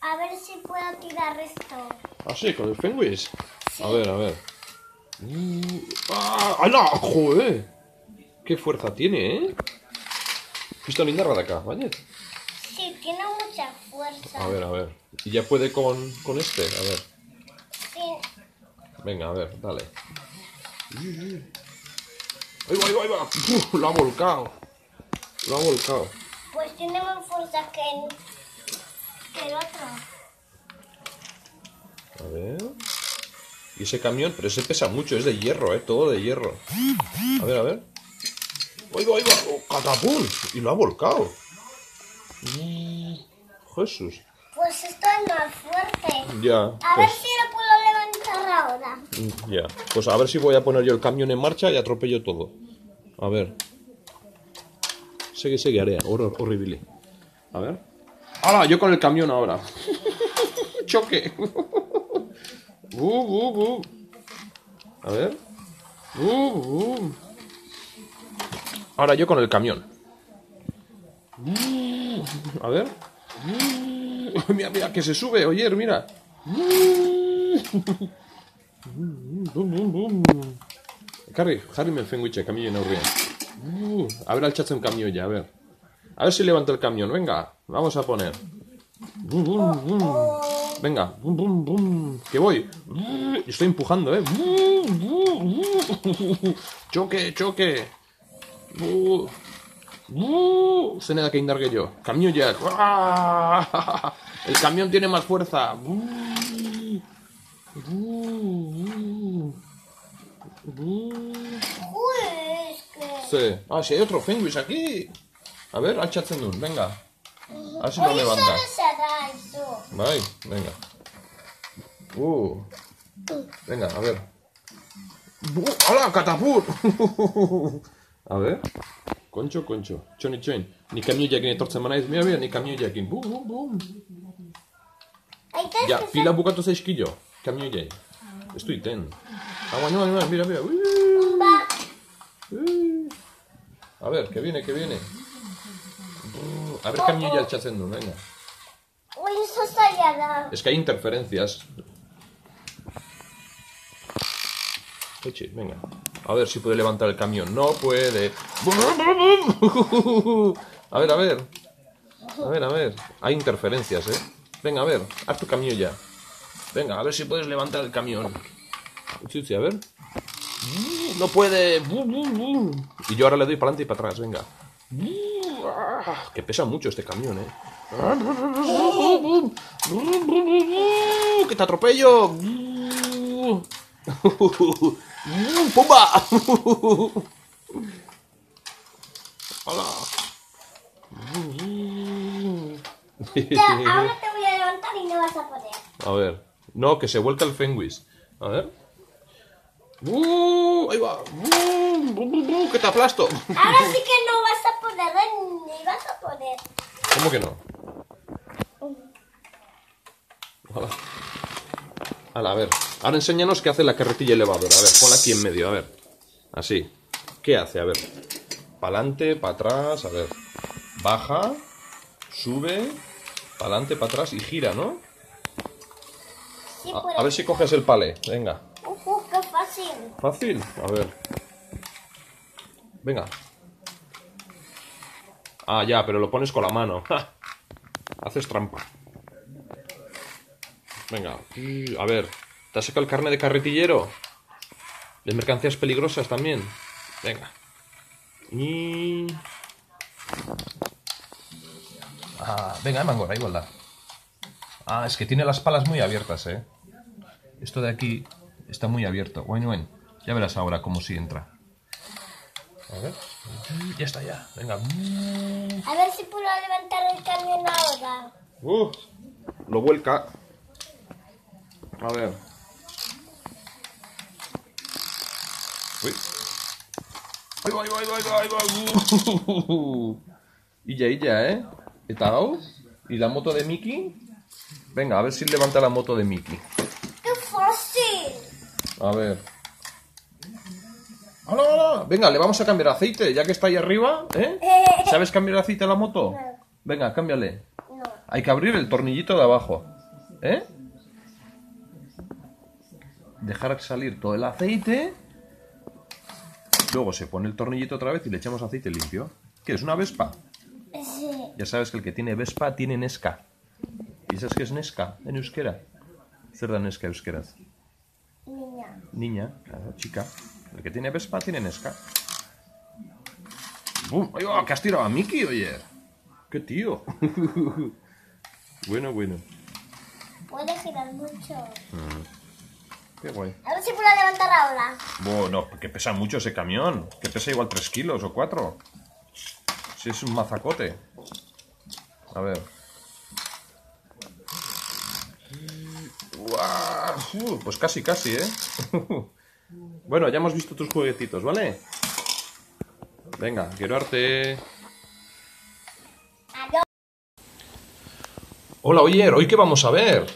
a ver si puedo tirar esto. Ah, sí, con el Fenwis. A ver, a ver. ¡Ah! ¡Hala! ¡Joder! ¡Qué fuerza tiene, eh! Pista linda de acá, ¿vale? Sí, tiene mucha fuerza. A ver, a ver. ¿Y ya puede con, con este? A ver. Sí. Venga, a ver, dale. Ahí va, ahí va, ahí va. Uf, lo ha volcado. Lo ha volcado. Pues tiene más fuerza que el, que el otro. A ver. Y ese camión, pero ese pesa mucho, es de hierro, eh, todo de hierro. A ver, a ver. Ahí va, ahí va. Oh, catapum. Y lo ha volcado. Mm, Jesús. Pues esto es más fuerte. Ya. A ver Pues, si lo puedo levantar mm, ya. Pues a ver si voy a poner yo el camión en marcha y atropello todo. A ver. Sigue, sigue, área. Hor horrible. A ver. ¡Hala! Yo con el camión ahora. *laughs* Choque. *laughs* uh, uh, uh. A ver. Uh, uh. Ahora yo con el camión. Uh, A ver. Mira, mira, que se sube, oyer, mira. Harry, Harry me fenguiche, camión en aurrea. Uh, a ver al chacho en camión ya, a ver. A ver si levanta el camión, venga, vamos a poner. Venga. Que voy. Estoy empujando, eh. Choque, choque. Se nada que indargue yo. Camión ya. El camión tiene más fuerza. Ze, ah, haxe, otro fenguis aquí. A ver, altxatzen dut, venga. Hasi no levanta. Hori Bai, venga. Uh. Venga, a ver. Bu, ala, kataput! *laughs* a ver. Kontxo, kontxo. Txoni, txoin. Ni kamio jakin etortzen mana ez, mira, mira, ni kamio jakin. Bum, bum, bum. Ja, pila bukatu zaizkillo. Ja, pila bukatu zaizkillo. Iten. Ah, baina, baina, baina, mira, mira. A ver, que viene, que viene. A ver kamioia altxatzen du, venga. Uy, eso salió. Es que hay interferencias. Eche, venga. A ver si puede levantar el camión. No puede. A ver, a ver. A ver, a ver. Hay interferencias, ¿eh? Venga, a ver. Haz tu camión ya. Venga, a ver si puedes levantar el camión. Sí, sí, a ver. No puede. Y yo ahora le doy para adelante y para atrás, venga. Que pesa mucho este camión, ¿eh? ¡Que te atropello! *laughs* ¡Pumba! ¡Hola! Ya, ahora te voy a levantar y no vas a poder. A ver. No, que se vuelca el Fenwis. A ver. ¡Uh! Ahí va. ¡Uh! ¡Que te aplasto! Ahora sí que no vas a poder, ni vas a poder. ¿Cómo que no? Hola. Hala, a ver. Ahora enséñanos qué hace la carretilla elevadora. A ver, ponla aquí en medio, a ver. Así. ¿Qué hace? A ver. Para adelante, para atrás, a ver. Baja, sube, para adelante, para atrás y gira, ¿no? Sí, A, ver si coges el palé. Venga. Ujú, qué fácil. Fácil. A ver. Venga. Ah, ya, pero lo pones con la mano. ¡Ja! Haces trampa. Venga. A ver. ¿Te has sacado el carne de carretillero? De mercancías peligrosas también. Venga. Y... Ah, venga, mangora, igualdad. Ah, es que tiene las palas muy abiertas, ¿eh? Esto de aquí está muy abierto. Bueno, bueno. Ya verás ahora cómo si entra. A ver. Ya está, ya. Venga. A ver si puedo levantar el camión ahora. Uh, lo vuelca. A ver. Uy. Ahí va, ahí va, ahí va, ahí va, ahí va. Uh. *laughs* Illa, illa, ¿eh? ¿Eta hau? ¿Y la moto de Mickey? Venga, a ver si levanta la moto de Mickey. A ver. ¡Hala, hala! Venga, le vamos a cambiar aceite, ya que está ahí arriba, ¿eh? *laughs* ¿Sabes cambiar aceite a la moto? No. Venga, cámbiale. No. Hay que abrir el tornillito de abajo. ¿Eh? Dejar salir todo el aceite. Luego se pone el tornillito otra vez y le echamos aceite limpio. ¿Qué es una Vespa? Sí. Ya sabes que el que tiene Vespa tiene Nesca. ¿Y sabes qué es Nesca en euskera? Zer da Nesca euskeraz? Niña. Niña, claro, chica. El que tiene Vespa tiene Nesca. ¡Bum! ¡Ay, va! ¡Que has tirado a Mickey, oye! ¡Qué tío! *laughs* bueno, bueno. Puede girar mucho. Qué guay. A ver si puedo levantar ahora. Bueno, que pesa mucho ese camión. Que pesa igual 3 kilos o 4. Si es un mazacote. A ver. Guau, uh, Pues casi, casi, ¿eh? *laughs* bueno, ya hemos visto tus juguetitos, ¿vale? Venga, quiero arte. Hola, Oyer, ¿hoy qué vamos a ver?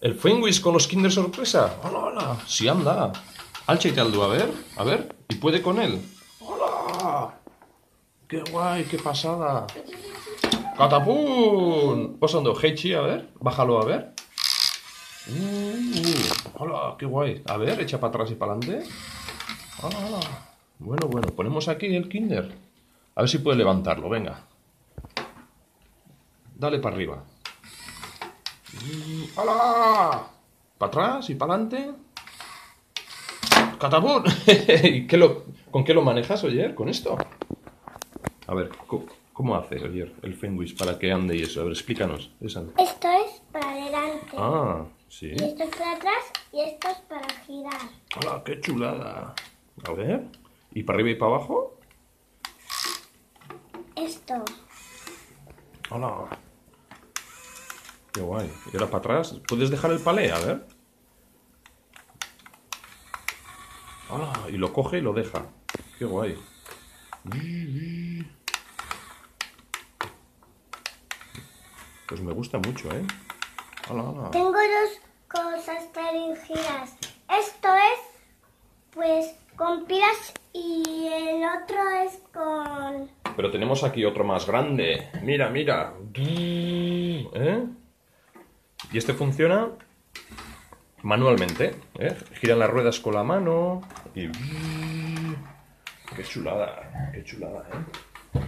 ¿El Fenwis con los Kinder Sorpresa? ¡Hola, hola! Sí, anda. Alche y Aldu, a ver, a ver. ¿Y puede con él? ¡Hola! ¡Qué guay, qué pasada! ¡Catapún! Posando Heichi, a ver. Bájalo, a ver. Uh, ¡Hola, qué guay! A ver, echa para atrás y para adelante. ¡Hola, hola! Bueno, bueno, ponemos aquí el Kinder. A ver si puede levantarlo, venga. Dale para arriba. ¡Hala! ¿Para atrás y para adelante? ¡Catapún! *laughs* ¿Y qué lo, ¿Con qué lo manejas, Oyer? ¿Con esto? A ver, ¿cómo hace, Oyer, el Fenwis para que ande y eso? A ver, explícanos. Esa. Esto es para adelante. Ah, sí. Y esto es para atrás y esto es para girar. ¡Hala, qué chulada! A ver. ¿Y para arriba y para abajo? Esto. ¡Hala! Qué guay. ¿Y ahora para atrás? ¿Puedes dejar el palé? A ver. ¡Hala! Y lo coge y lo deja. Qué guay. Pues me gusta mucho, ¿eh? ¡Hala, hala! Tengo dos cosas dirigidas. Esto es, pues, con pilas y el otro es con... Pero tenemos aquí otro más grande. Mira, mira. ¿Eh? Y este funciona manualmente. ¿eh? Giran las ruedas con la mano. Y. Qué chulada. Qué chulada, ¿eh?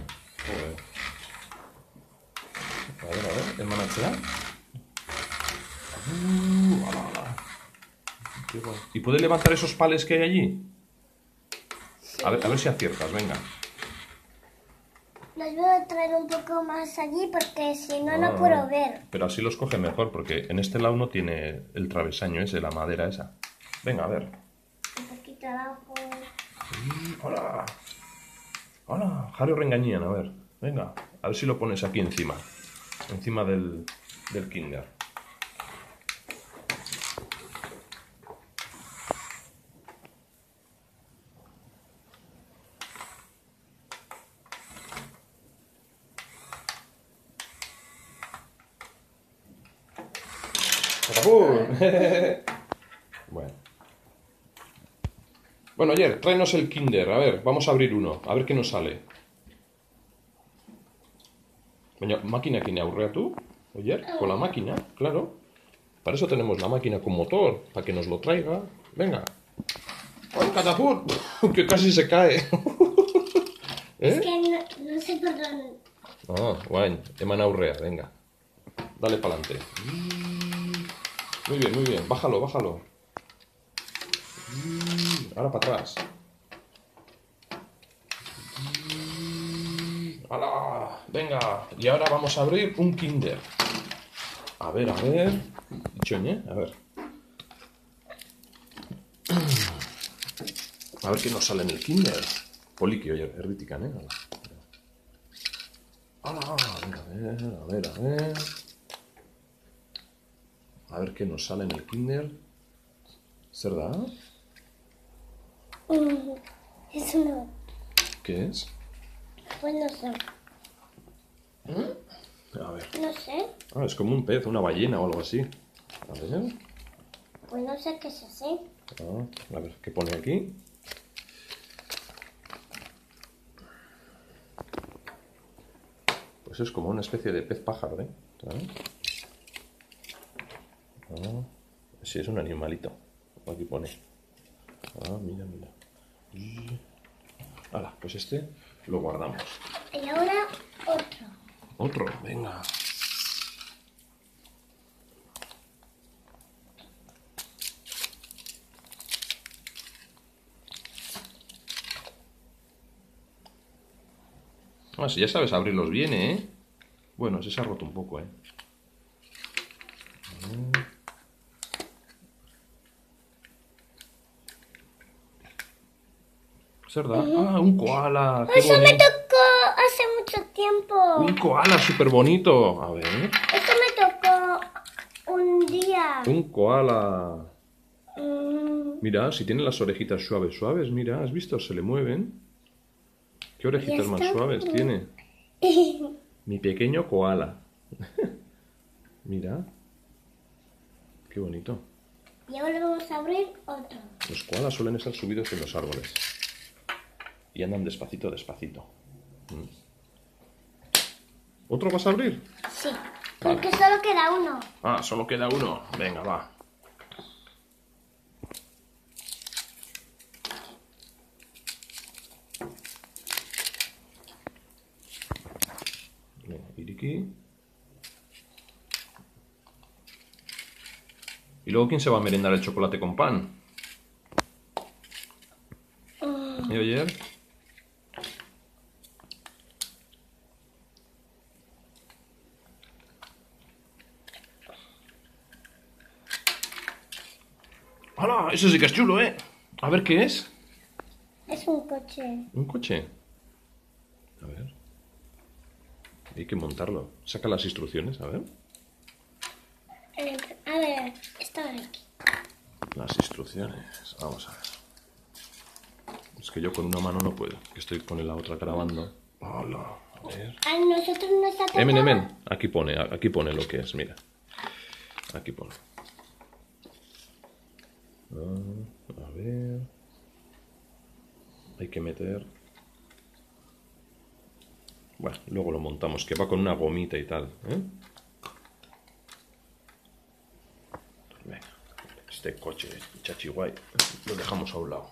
A ver, a ver. El manachela. Uh, ala, ala. Qué guay. ¿Y puede levantar esos pales que hay allí? A ver, a ver si aciertas, venga. Los voy a traer un poco más allí porque si no, Ah. no puedo ver. Pero así los coge mejor, porque en este lado no tiene el travesaño ese, la madera esa. Venga, a ver. Un poquito abajo. ¡Hola! ¡Hola! Jario Rengañían, a ver. Venga, a ver si lo pones aquí encima. Encima del, del Kinder. ¡Catapum! bueno. Bueno, ayer, tráenos el Kinder. A ver, vamos a abrir uno. A ver qué nos sale. Baina, makinekin aurreatu, oyer, con la máquina, claro. Para eso tenemos la máquina con motor, para que nos lo traiga. Venga. ¡Ay, catapult! *laughs* Que casi se cae. *laughs* Es ¿Eh? que no, no sé por dónde. Ah, guay. Eman aurrea, venga. Dale para adelante. Muy bien, muy bien. Bájalo, bájalo. Ahora para atrás. ¡Hala! Venga, y ahora vamos a abrir un Kinder. A ver, a ver. Choñe, a ver. A ver qué nos sale en el Kinder. Poliki, oye, erritikan, eh? ¡Hala! A ver, a ver, a ver. A ver qué nos sale en el Kinder. ¿Será? Mm, Es uno. ¿Qué es? Pues no sé. A ver. No sé. Ah, es como un pez, una ballena o algo así. A ver. Pues no sé qué es así. Ah, a ver, ¿qué pone aquí? Pues es como una especie de pez pájaro, ¿eh? ¿Sabes? Ah, sí, es un animalito. Aquí pone. Ah, mira, mira. Y... Hala, pues este lo guardamos. Y ahora otro. Otro, venga. Ah, si ya sabes abrirlos bien, ¿eh? Bueno, ese se ha roto un poco, ¿eh? Ah, un koala. qué Eso me tocó hace mucho tiempo. Un koala súper bonito. A ver. Eso me tocó un día. Un koala. Mm, Mira, si tiene las orejitas suaves, suaves, mira, ¿has visto? Se le mueven. ¿Qué orejitas más suaves tiene? *laughs* Mi pequeño koala. *laughs* mira. Qué bonito. y ahora vamos a abrir otro. Los koalas suelen estar subidos en los árboles. Y andan despacito, despacito. Mm. ¿Otro vas a abrir? Sí. Porque solo queda uno. Ah, solo queda uno. Venga, va. Venga, Iriki. ¿Y luego quién se va a merendar el chocolate con pan? ¿Y oyer? ¡Hala! Eso sí que es chulo, ¿eh? A ver qué es. Es un coche. ¿Un coche? A ver. Hay que montarlo. Saca las instrucciones, a ver. Eh, a ver, está aquí. Las instrucciones. Vamos a ver. Es que yo con una mano no puedo. Que estoy con la otra grabando. Hola. A ver. A nosotros nos ha tocado. Emen, emen. Aquí pone, aquí pone lo que es, mira. Aquí pone. A ver. Hay que meter. Bueno, luego lo montamos, que va con una gomita y tal. ¿eh? Este coche chachiguay lo dejamos a un lado.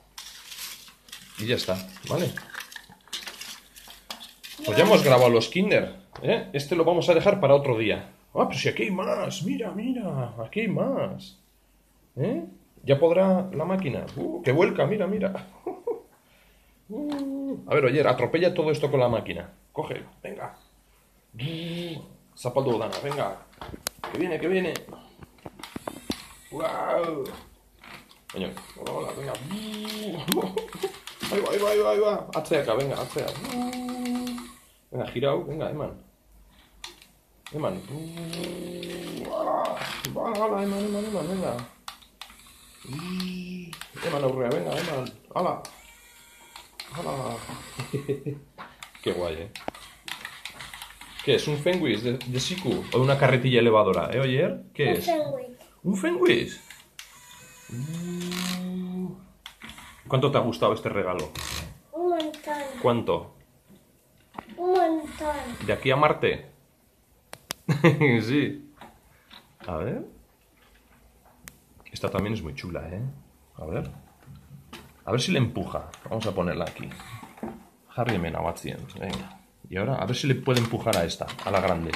Y ya está, ¿vale? Pues ya hemos grabado los Kinder. ¿eh? Este lo vamos a dejar para otro día. Ah, pero si aquí hay más. Mira, mira. Aquí hay más. ¿Eh? Ya podrá la máquina. Uh, que vuelca, mira, mira. Uh, a ver, oye, atropella todo esto con la máquina. Coge, venga. Uh, Zapaldo Dana, venga. Que viene, que viene. ¡Wow! Coño, hola, venga. Ahí va, ahí va, ahí va, ahí va. Hazte acá, venga, hazte acá. Venga, girao, venga, Eman. Eman. Hala, Eman, Eman, Eman, venga. Eman, aurrea, venga, Eman. Hala. Hala. *laughs* Qué guay, eh. ¿Qué es? ¿Un Fenwis de, de Siku? ¿O una carretilla elevadora? ¿Eh, Oyer? ¿Qué Un es? ¿Un Fenwis? Uh. ¿Cuánto te ha gustado este regalo? Un montón. ¿Cuánto? Un montón. ¿De aquí a Marte? *laughs* sí. A ver. Esta también es muy chula, ¿eh? A ver. A ver si le empuja. Vamos a ponerla aquí. Harry Mena, Venga. Y ahora, a ver si le puede empujar a esta, a la grande.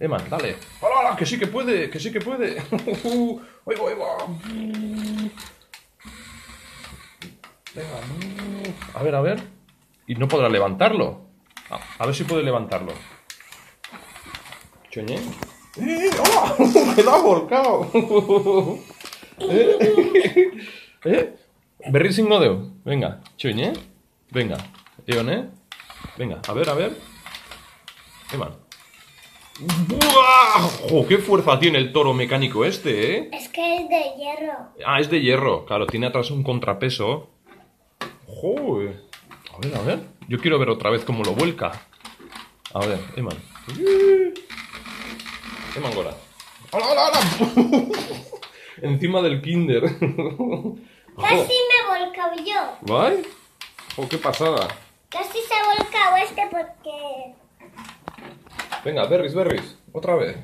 Eman, dale. ¡Hola, hola! Que sí que puede, que sí que puede. *laughs* ¡Ahí va, ahí va! Venga. A ver, a ver. Y no podrá levantarlo. A, a ver si puede levantarlo. Choñé. ¡Eh! ¡Que *laughs* la ha volcado! *laughs* *laughs* ¿Eh? ¿Eh? Berri singo deu. Venga, choñé. Venga. Eone. Venga, a ver, a ver. Eman. ¡Buah! ¡Jo, qué fuerza tiene el toro mecánico este, eh! Es que es de hierro. Ah, es de hierro. Claro, tiene atrás un contrapeso. ¡Joder! A ver, a ver. Yo quiero ver otra vez cómo lo vuelca. A ver, Eman. Eman Gora. ¡Hola, hola, hola! Encima del kinder. *laughs* Casi me he volcado yo. ¿Vale? Oh, qué pasada. Casi se ha volcado este porque... Venga, berries, berries. Otra vez.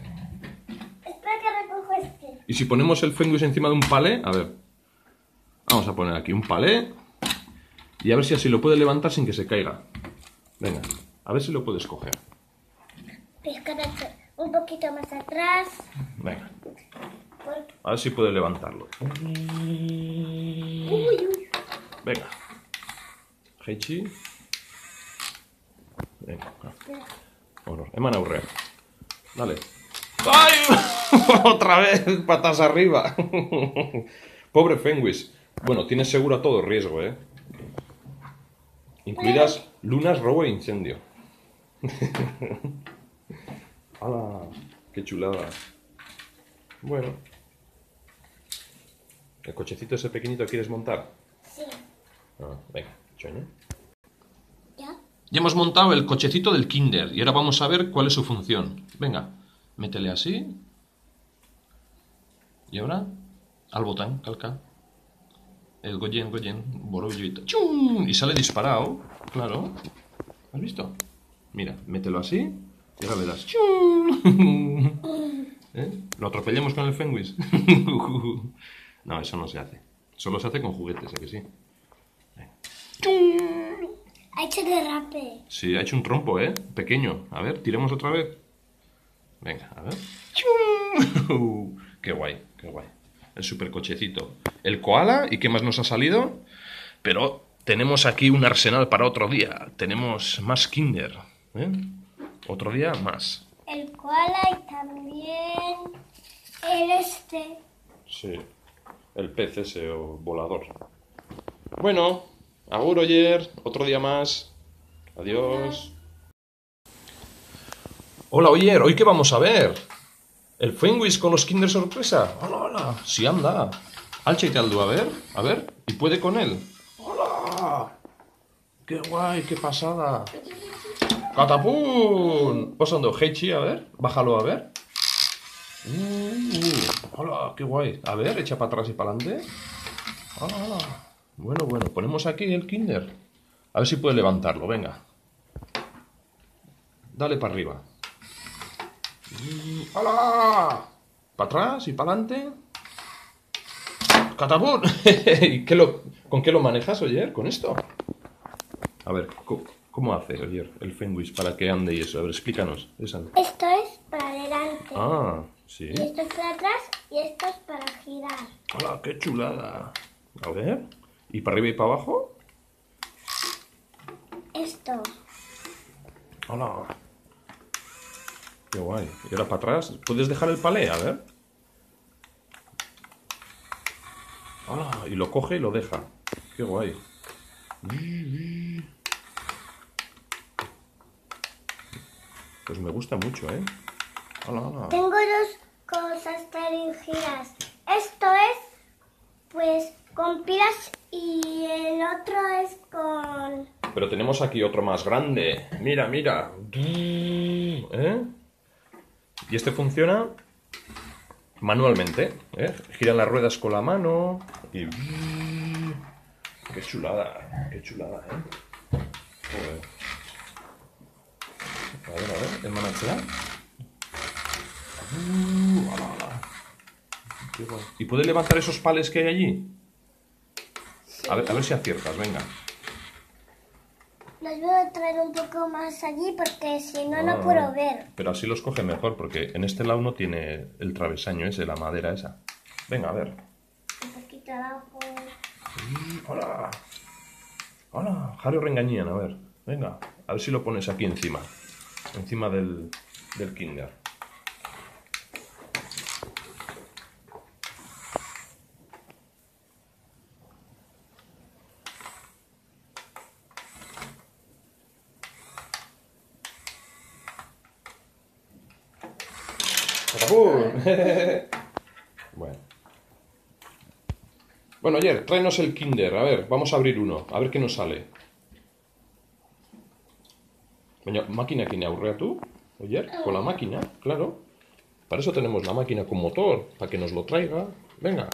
Espera que recojo este. Y si ponemos el fengus encima de un palé, a ver. Vamos a poner aquí un palé. Y a ver si así lo puede levantar sin que se caiga. Venga, a ver si lo puedes coger. Un poquito más atrás. Venga, a ver si puede levantarlo. Venga. Heichi. Venga. Espera. Bueno, eman aurre. Dale. ¡Ay! *laughs* Otra vez, patas arriba. *laughs* Pobre Fenwis. Bueno, tienes seguro a todo riesgo, ¿eh? Incluidas lunas, robo e incendio. *laughs* ¡Hala! ¡Qué chulada! Bueno. ¿El cochecito ese pequeñito quieres montar? Sí. Ah, venga, choño. ¿Ya? Ya hemos montado el cochecito del Kinder y ahora vamos a ver cuál es su función. Venga, métele así. Y ahora al botón, calca. El Goyen, Goyen, Borolloito. ¡Chum! Y sale disparado, claro. ¿Has visto? Mira, mételo así y ahora verás. ¡Chum! *laughs* ¿Eh? ¿Lo atropellamos con el Fenwis? *laughs* no, eso no se hace. Solo se hace con juguetes, ¿a que sí? Ha hecho derrape. Sí, ha hecho un trompo, ¿eh? Pequeño. A ver, tiremos otra vez. Venga, a ver. ¡Chum! *laughs* qué guay, qué guay. El supercochecito. El koala, ¿y qué más nos ha salido? Pero tenemos aquí un arsenal para otro día. Tenemos más Kinder. ¿eh? Otro día más. El koala y también el este. Sí, el pez ese o volador. Bueno, agur Oyer, otro día más. Adiós. Hola Oyer, ¿hoy qué vamos a ver? ¿El Fenwis con los Kinder Sorpresa? Hola, hola, sí anda. Alche aldu, a ver, a ver, ¿y puede con él? ¡Hola! ¡Qué guay, qué pasada! ¡Catapún! Posando, Heichi, a ver, bájalo a ver. Uh, hola, qué guay. A ver, echa para atrás y para adelante. Hola, hola. Bueno, bueno, ponemos aquí el Kinder. A ver si puede levantarlo, venga. Dale para arriba. ¡Hola! Para atrás y para adelante. ¡Catapún! *laughs* ¿Y qué lo, ¿Con qué lo manejas, Oyer? ¿Con esto? A ver, ¿cómo hace, Oyer, el Fenwis para que ande y eso? A ver, explícanos. Esa. Esto es para adelante. Ah, sí. Y esto es para atrás y esto es para girar. ¡Hola, qué chulada! A ver. ¿Y para arriba y para abajo? Esto. ¡Hola! ¡Qué guay! ¿Y ahora para atrás? ¿Puedes dejar el palé? A ver. ¡Hola! Y lo coge y lo deja. ¡Qué guay! Pues me gusta mucho, ¿eh? ¡Hola, hola! Tengo dos cosas dirigidas. Esto es, pues, con pilas y el otro es con... Pero tenemos aquí otro más grande. Mira, mira. ¿Eh? Y este funciona manualmente. ¿eh? Giran las ruedas con la mano. Y. Qué chulada. Qué chulada, ¿eh? Joder. A ver, a ver. El manachea. Uh, ala, ala. Qué guay. ¿Y puede levantar esos pales que hay allí? A ver, a ver si aciertas, venga. Los voy a traer un poco más allí porque si no, Ah. no puedo ver. Pero así los coge mejor, porque en este lado no tiene el travesaño ese, la madera esa. Venga, a ver. Un poquito abajo. Hola. Hola, Jario Rengañían, a ver. Venga, a ver si lo pones aquí encima. Encima del, del Kinder. *laughs* Bueno. Bueno, ayer, tráenos el Kinder. A ver, vamos a abrir uno. A ver qué nos sale. Baina, makinekin aurreatu, oyer, con la máquina, claro. Para eso tenemos la máquina con motor, para que nos lo traiga. Venga.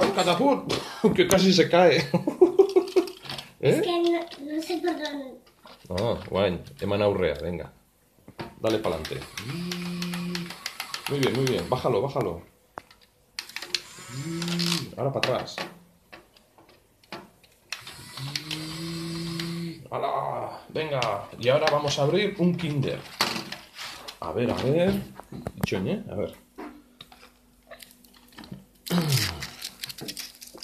¡Ay, catapult! *laughs* Que casi se cae. *laughs* Es ¿Eh? que no, no sé por dónde. Ah, guay. Eman aurrea, venga. Dale para adelante. Muy bien, muy bien. Bájalo, bájalo. Ahora para atrás. ¡Hala! Venga. Y ahora vamos a abrir un Kinder. A ver, a ver. Choñe, a ver.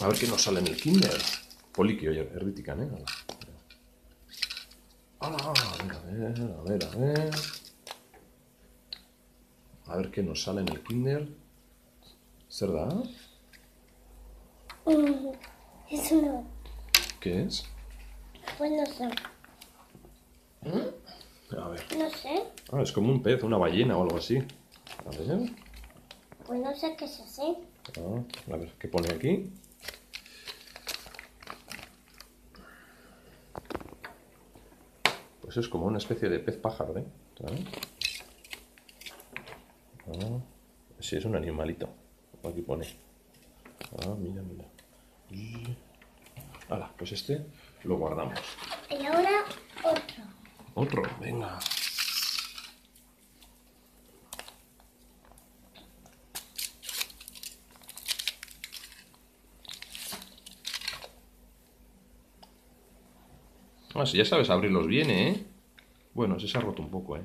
A ver qué nos sale en el Kinder. Poliki, oye, erritikan, eh? Venga, a ver, a ver, a ver. A ver qué nos sale en el Kinder. ¿Zer da? Mm, Es uno. ¿Qué es? Pues no A ver. No sé. Ah, es como un pez, una ballena o algo así. A ver. Pues no sé qué es así. Ah, a ver, ¿qué pone aquí? Pues es como una especie de pez pájaro, ¿eh? Ah, sí, es un animalito. Aquí pone. Ah, mira, mira. Hala, pues este lo guardamos. Y ahora otro. Otro, venga. Ah, si ya sabes abrirlos bien, ¿eh? Bueno, ese se ha roto un poco, ¿eh?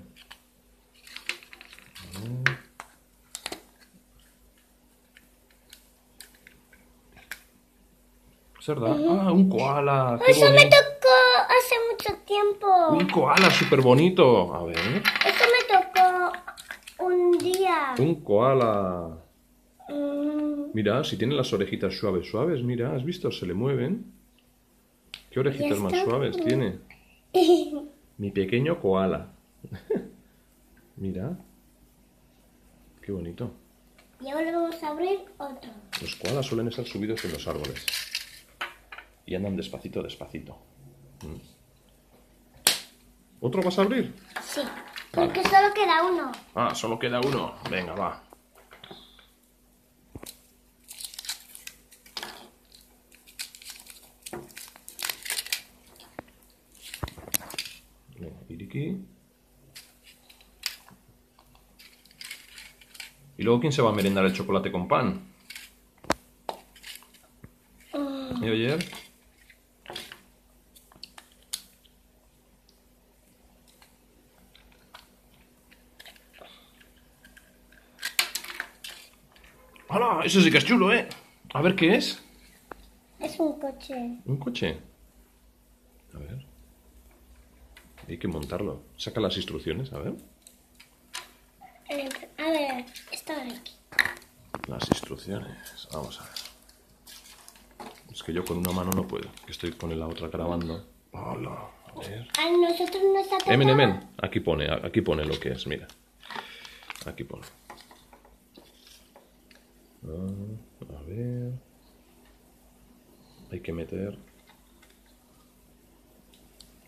Cerda. Ah, un koala. me tocó hace mucho tiempo. Un koala súper bonito. A ver. Eso me tocó un día. Un koala. Mm, Mira, si tiene las orejitas suaves, suaves, mira, ¿has visto? Se le mueven. ¿Qué orejitas más suaves tiene? *laughs* Mi pequeño koala. *laughs* mira. Qué bonito. y ahora vamos a abrir otro. Los koalas suelen estar subidos en los árboles. Y andan despacito, despacito. Mm. ¿Otro vas a abrir? Sí. Porque solo queda uno. Ah, solo queda uno. Venga, va. Venga, Iriki. ¿Y luego quién se va a merendar el chocolate con pan? ¿Y ayer? Eso sí que es chulo, ¿eh? A ver qué es. Es un coche. ¿Un coche? A ver. Hay que montarlo. Saca las instrucciones, a ver. Eh, a ver, está aquí. Las instrucciones. Vamos a ver. Es que yo con una mano no puedo. Que estoy con la otra grabando. Hola. A ver. A nosotros nos ha tocado. Emen, emen. Aquí pone, aquí pone lo que es, mira. Aquí pone. Ah, a ver. Hay que meter.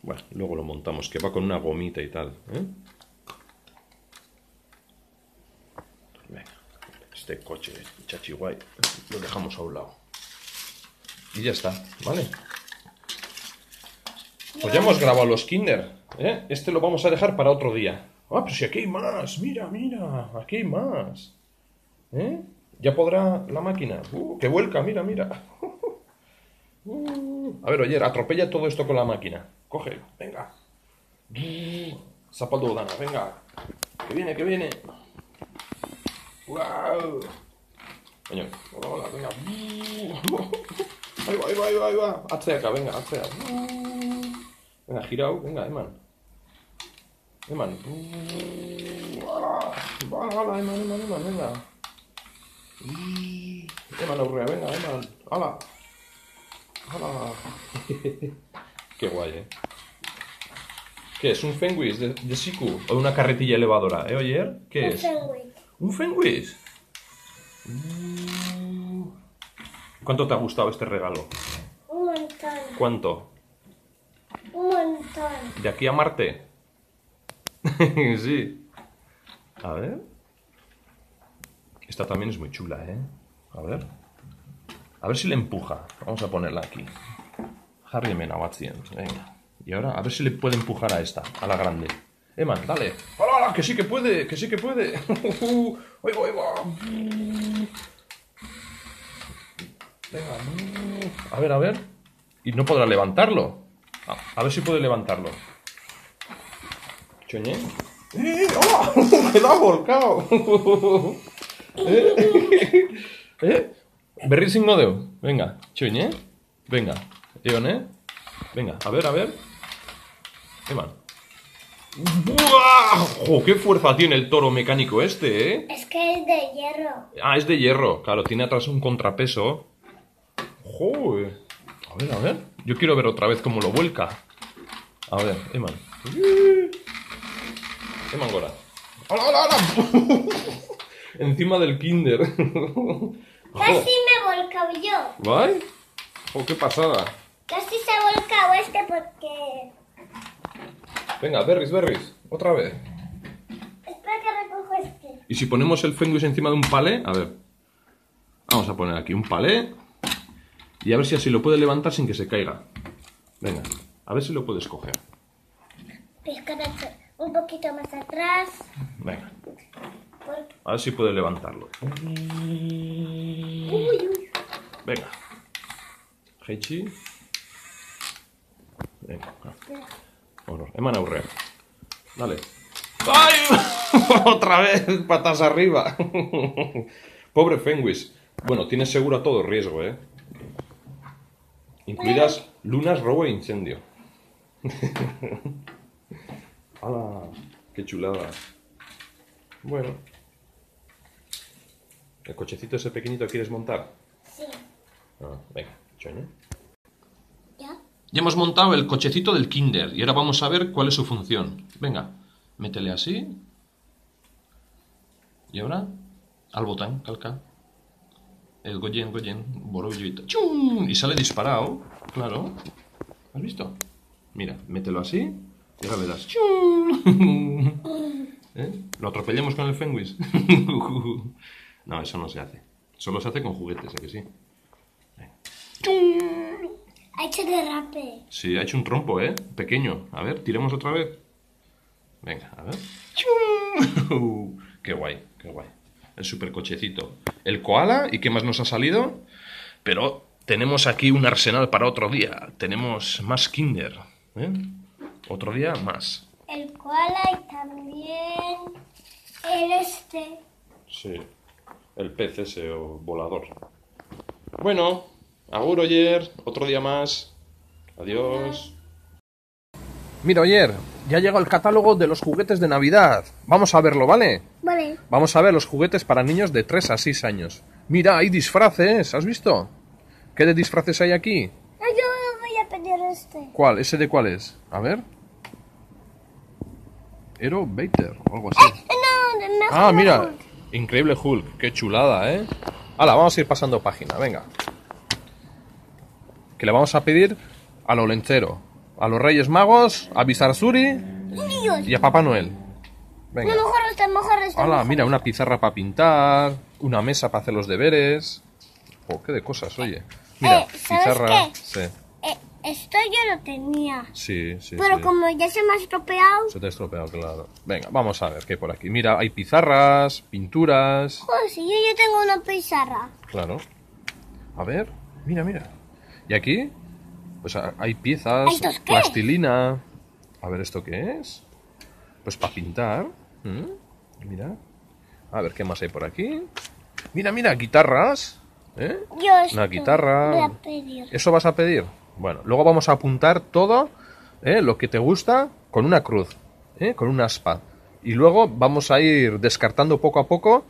Bueno, luego lo montamos, que va con una gomita y tal. ¿eh? Este coche chachiguay lo dejamos a un lado. Y ya está, ¿vale? Pues ya hemos grabado los Kinder. ¿eh? Este lo vamos a dejar para otro día. Ah, pero si aquí hay más. Mira, mira. Aquí hay más. ¿Eh? Ya podrá la máquina. Uh, que vuelca, mira, mira. *laughs* Uh, a ver, oye, atropella todo esto con la máquina. Coge, venga. Uh, Zapaldo Dana, venga. Que viene, que viene. ¡Wow! Coño, hola, hola, venga. Uh, *laughs* Ahí va, ahí va, ahí va, ahí va. Hazte acá, venga, hazte acá. Venga, girao, venga, Eman. Eman. Hala, Eman, Eman, Eman, venga. Y- Eman, aurrea, venga, Eman. Hala. Hala. *laughs* Qué guay, eh. ¿Qué es? ¿Un Fenwis de, de Siku? ¿O una carretilla elevadora? ¿Eh, Oyer? ¿Qué Un es? ¿Un Fenwis? Uh. ¿Cuánto te ha gustado este regalo? Un montón. ¿Cuánto? Un montón. ¿De aquí a Marte? *laughs* sí. A ver. Esta también es muy chula, ¿eh? A ver. A ver si le empuja. Vamos a ponerla aquí. Harry Mena, Venga. Y ahora, a ver si le puede empujar a esta, a la grande. Eman, dale. ¡Hola, Que sí que puede, que sí que puede. *laughs* ¡Ahí va, ahí va! Venga. A ver, a ver. Y no podrá levantarlo. A, a ver si puede levantarlo. Choñé. ¡Eh! ¡Hola! *laughs* ¡Me la ha volcado! *laughs* ¿Eh? ¿Eh? Berri sin nodeo. Venga, choñé. Venga. Eone. Venga, a ver, a ver. Eman. ¡Buah! ¡Jo, ¡Qué fuerza tiene el toro mecánico este, eh! Es que es de hierro. Ah, es de hierro. Claro, tiene atrás un contrapeso. ¡Joder! A ver, a ver. Yo quiero ver otra vez cómo lo vuelca. A ver, Eman. Eman Gora. ¡Hola, hola, hola! *laughs* Encima del kinder. Casi *laughs* me he volcado yo. ¿Vale? ¡Oh, qué pasada! Casi se ha volcado este porque... Venga, berries, berries. Otra vez. Espera que recojo este. Y si ponemos el Fengus encima de un palé, a ver. Vamos a poner aquí un palé. Y a ver si así lo puede levantar sin que se caiga. Venga, a ver si lo puedes coger. Espérate, un poquito más atrás. Venga, a ver si puede levantarlo. Venga. Heichi. Venga. Bueno, aurre. Dale. ¡Ay! *laughs* Otra vez, patas arriba. *laughs* Pobre Fenwis. Bueno, tienes seguro a todo riesgo, ¿eh? Incluidas lunas, robo e incendio. *laughs* ¡Hala! ¡Qué chulada! Bueno. ¿El cochecito ese pequeñito quieres montar? Sí. Ah, venga, choño. ¿Ya? Ya hemos montado el cochecito del Kinder y ahora vamos a ver cuál es su función. Venga, métele así. Y ahora al botón, calca. El Goyen, Goyen, Borobillito. ¡Chum! Y sale disparado, claro. ¿Has visto? Mira, mételo así y ahora verás. ¡Chum! *laughs* ¿Eh? ¿Lo atropellamos con el Fenwis? *laughs* no, eso no se hace. Solo se hace con juguetes, ¿a que sí? Ha hecho derrape. Sí, ha hecho un trompo, ¿eh? Pequeño. A ver, tiremos otra vez. Venga, a ver. Qué guay, qué guay. El supercochecito. El koala, ¿y qué más nos ha salido? Pero tenemos aquí un arsenal para otro día. Tenemos más Kinder. ¿eh? Otro día más. El koala y también el este. Sí, el pez ese o volador. Bueno, agur Oyer, otro día más. Adiós. Mira, Oyer, ya llega el catálogo de los juguetes de Navidad. Vamos a verlo, ¿vale? Vale. Vamos a ver los juguetes para niños de 3 a 6 años. Mira, hay disfraces, ¿has visto? ¿Qué de disfraces hay aquí? Yo voy a pedir este. ¿Cuál? ¿Ese de cuál es? A ver. Aero Bater o algo así. No, mejor. Ah, mira. Increíble Hulk. Qué chulada, ¿eh? Hala, vamos a ir pasando página. Venga. Que le vamos a pedir a lo lencero. A los Reyes Magos, a Bizarsuri Dios. y a Papá Noel. Venga. No, mejor mejor. Hala, mejor mira, una pizarra para pintar, una mesa para hacer los deberes. Oh, qué de cosas, oye. Mira, Eh, ¿sabes pizarra. qué? Sí, esto yo lo tenía. sí, sí. Pero sí. como ya se me ha estropeado. Se te ha estropeado, claro. Venga, vamos a ver qué hay por aquí. Mira, hay pizarras, pinturas. Joder, yo tengo una pizarra. Claro. A ver, mira, mira. Y aquí, pues hay piezas, ¿Ay, estos qué? plastilina. A ver, ¿esto qué es? Pues para pintar. ¿Mm? Mira. A ver, ¿qué más hay por aquí? Mira, mira, guitarras. ¿Eh? Yo esto Una guitarra. Voy a pedir. ¿Eso vas a pedir? Bueno, luego vamos a apuntar todo ¿eh? lo que te gusta con una cruz, ¿eh? con una aspa. Y luego vamos a ir descartando poco a poco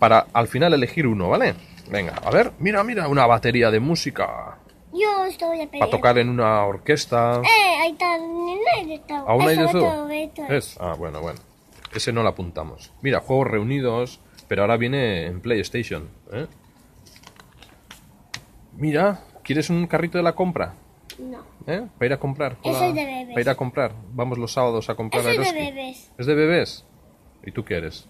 para al final elegir uno, ¿vale? Venga, a ver, mira, mira, una batería de música Yo esto voy a para tocar en una orquesta. Eh, ahí está. ¿Aún hay de. ¿Es? Ah, bueno, bueno. Ese no lo apuntamos. Mira, juegos reunidos, pero ahora viene en PlayStation. ¿eh? Mira, ¿quieres un carrito de la compra? No. ¿Eh? Para ir a comprar. Eso es de bebés. Para ir a comprar. Vamos los sábados a comprar Eso es de bebés. ¿Es de bebés? ¿Y tú qué eres?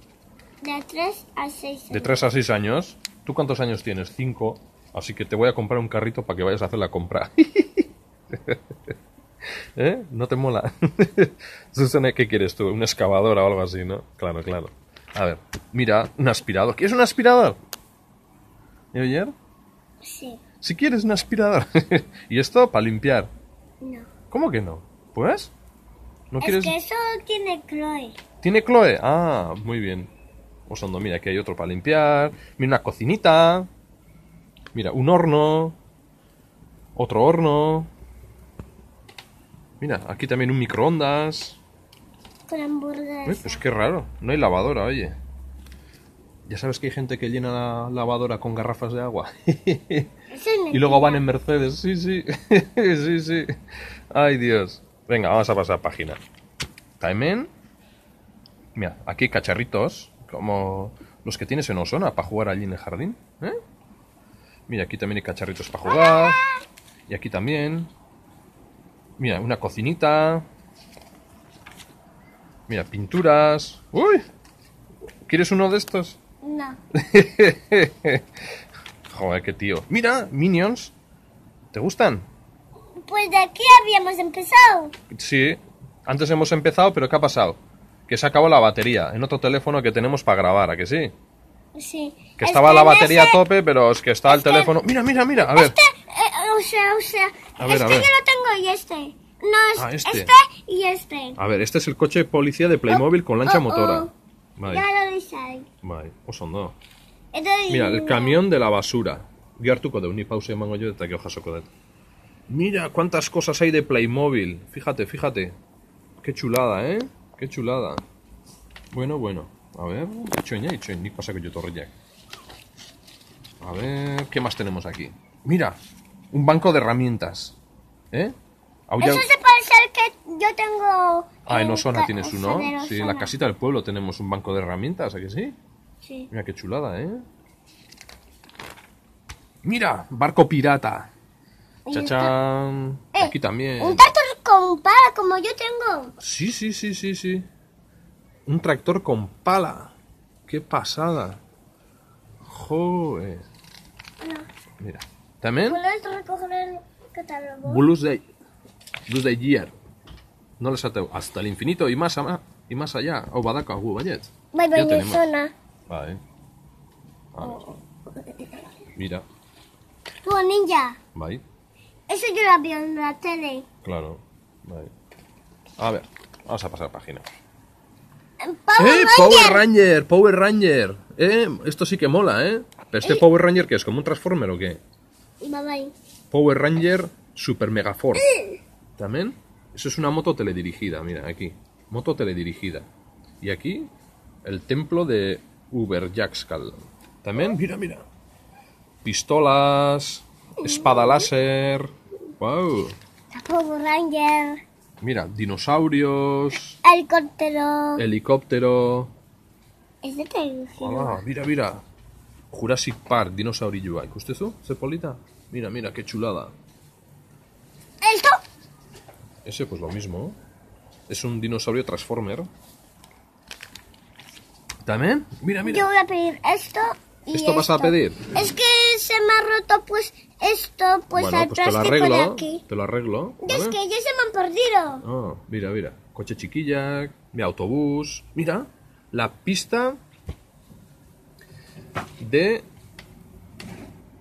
De 3 a 6 De 3 a 6 años. ¿Tú cuántos años tienes? 5. Así que te voy a comprar un carrito para que vayas a hacer la compra. *laughs* ¿Eh? ¿No te mola? *laughs* Susana, ¿qué quieres tú? ¿Una excavadora o algo así, no? Claro, claro. A ver, mira, un aspirador. ¿Quieres un aspirador? ¿Y ayer? Sí. Si quieres un aspirador. *laughs* ¿Y esto para limpiar? No. ¿Cómo que no? ¿Pues? ¿No Es quieres...? que eso tiene Chloe. ¿Tiene Chloe? Ah, muy bien. Osondo, mira, aquí hay otro para limpiar. Mira, una cocinita. Mira, un horno. Otro horno. Mira, aquí también un microondas. Con hamburguesas. Uy, pues qué raro. No hay lavadora, oye. Ya sabes que hay gente que llena la lavadora con garrafas de agua. *laughs* Y luego van en Mercedes. Sí, sí. *laughs* sí, sí. Ay, Dios. Venga, vamos a pasar página. También. Mira, aquí hay cacharritos. Como los que tienes en Osona para jugar allí en el jardín. ¿eh? Mira, aquí también hay cacharritos para jugar. Y aquí también. Mira, una cocinita. Mira, pinturas. ¡Uy! ¿Quieres uno de estos? No. *laughs* Joder, qué tío. Mira, Minions. ¿Te gustan? Pues de aquí habíamos empezado. Sí. Antes hemos empezado, pero ¿qué ha pasado? Que se acabó la batería en otro teléfono que tenemos para grabar, ¿a que sí? Sí. Que Es estaba la en batería a ese- tope, pero es que está el es que- teléfono... Mira, mira, mira, a ver. Este, eh, o sea, o sea, A ver, este a ver. yo lo tengo y este. No, es Ah, este. este. y este. A ver, este es el coche de policía de Playmobil con lancha Oh, oh. Vale, Ya lo dice ahí. vale, osondo. Entonces, Mira, el camión de la basura. Giartuko de unipause emango yo eta que jasoko dut. Mira cuántas cosas hay de Playmobil. Fíjate, fíjate. Qué chulada, ¿eh? Qué chulada. Bueno, bueno. A ver, itxoin, itxoin, nik pasako jo torriak. A ver, ¿qué más tenemos aquí? Mira, un banco de herramientas. ¿Eh? Eso se parece al que yo tengo. Ah, en Osona tienes uno. Sí, en la casita del pueblo tenemos un banco de herramientas, ¿a que sí? Sí. Mira qué chulada, ¿eh? Mira, barco pirata. Chachán. Eh, Aquí también. Un tractor con pala como yo tengo. Sí, sí, sí, sí, sí. Un tractor con pala. Qué pasada. Joder. Mira. También ¿Puedes recoger el catálogo? Blues de Blues de Year. No les ateu. Hasta el infinito y más, ama- y más allá. O badaka, gu, baiet. Bye bye, tenemos. zona. Vale. Vale. Mira. Oh, ninja. Vale. Eso yo lo vi en la tele. Claro. Vale. A ver. Vamos a pasar página. En Power ¡Eh! Ranger. Power Ranger, Power Ranger. Eh, esto sí que mola, ¿eh? Pero este Power Ranger que es como un Transformer o qué? Bye bye. Power Ranger Super Mega Force. ¿También? Eso es una moto teledirigida, mira, aquí. Moto teledirigida. Y aquí, el templo de Uber Jaxcal. También, mira, mira. Pistolas, espada láser. ¡Wow! Power Ranger. Mira, dinosaurios, Helicóptero. helicóptero. Es de. Hala, mira, mira. Jurassic Park, dinosaurioa. ¿Ikustezu? Ze polita? Mira, mira, qué chulada. Esto. Ese pues lo mismo. Es un dinosaurio Transformer. ¿También? Mira, Yo mira. voy a pedir esto. Y ¿Esto vas a esto. pedir? Es que se me ha roto, pues, esto, pues, bueno, pues te lo de arreglo. aquí. Te lo arreglo. Es que ya se me han perdido. Ah, mira, mira. Coche chiquilla, mira, autobús. Mira, la pista de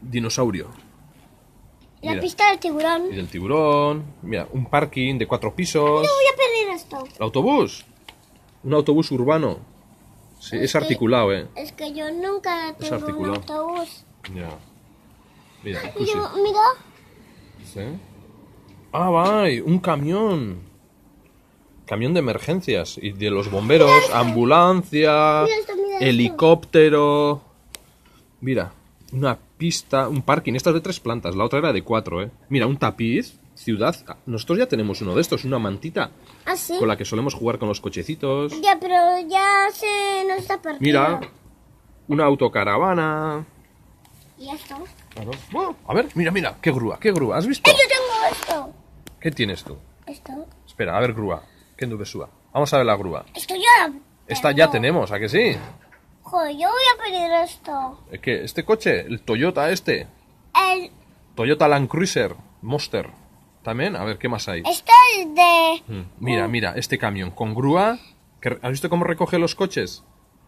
dinosaurio. La Mira. pista del tiburón. Y del tiburón. Mira, un parking de cuatro pisos. Yo voy a pedir esto. ¿El autobús? Un autobús urbano. Sí, es que- articulado, eh. Es que yo nunca tengo un autobús. Ya. Mira, yo, mira, ¿Sí? Ah, vai, un camión. Camión de emergencias y de los bomberos, ambulancia, Mira esto, mira esto. helicóptero. Mira, una pista, un parking. Esta es de tres plantas, la otra era de cuatro, ¿eh? Mira, un tapiz, ciudad. Nosotros ya tenemos uno de estos, una mantita así. con la que solemos jugar con los cochecitos. ¿Ah, Ya, pero ya se nos está perdido. Mira, una autocaravana. ¿Y esto? Claro. Bueno, a ver, mira, mira, qué grúa, qué grúa. ¿Has visto? ¡Eh, yo tengo esto! ¿Qué tienes tú? Esto. Espera, a ver grúa. ¿Qué nube suba? Vamos a ver la grúa. Esto ya. Esta ya tenemos, ¿a que sí? Joder, yo voy a pedir esto. Es que este coche, el Toyota este, El, Toyota Land Cruiser Monster. También, a ver, ¿qué más hay? esto es de. Mm, Mira, mira, este camión con grúa. ¿Has visto cómo recoge los coches?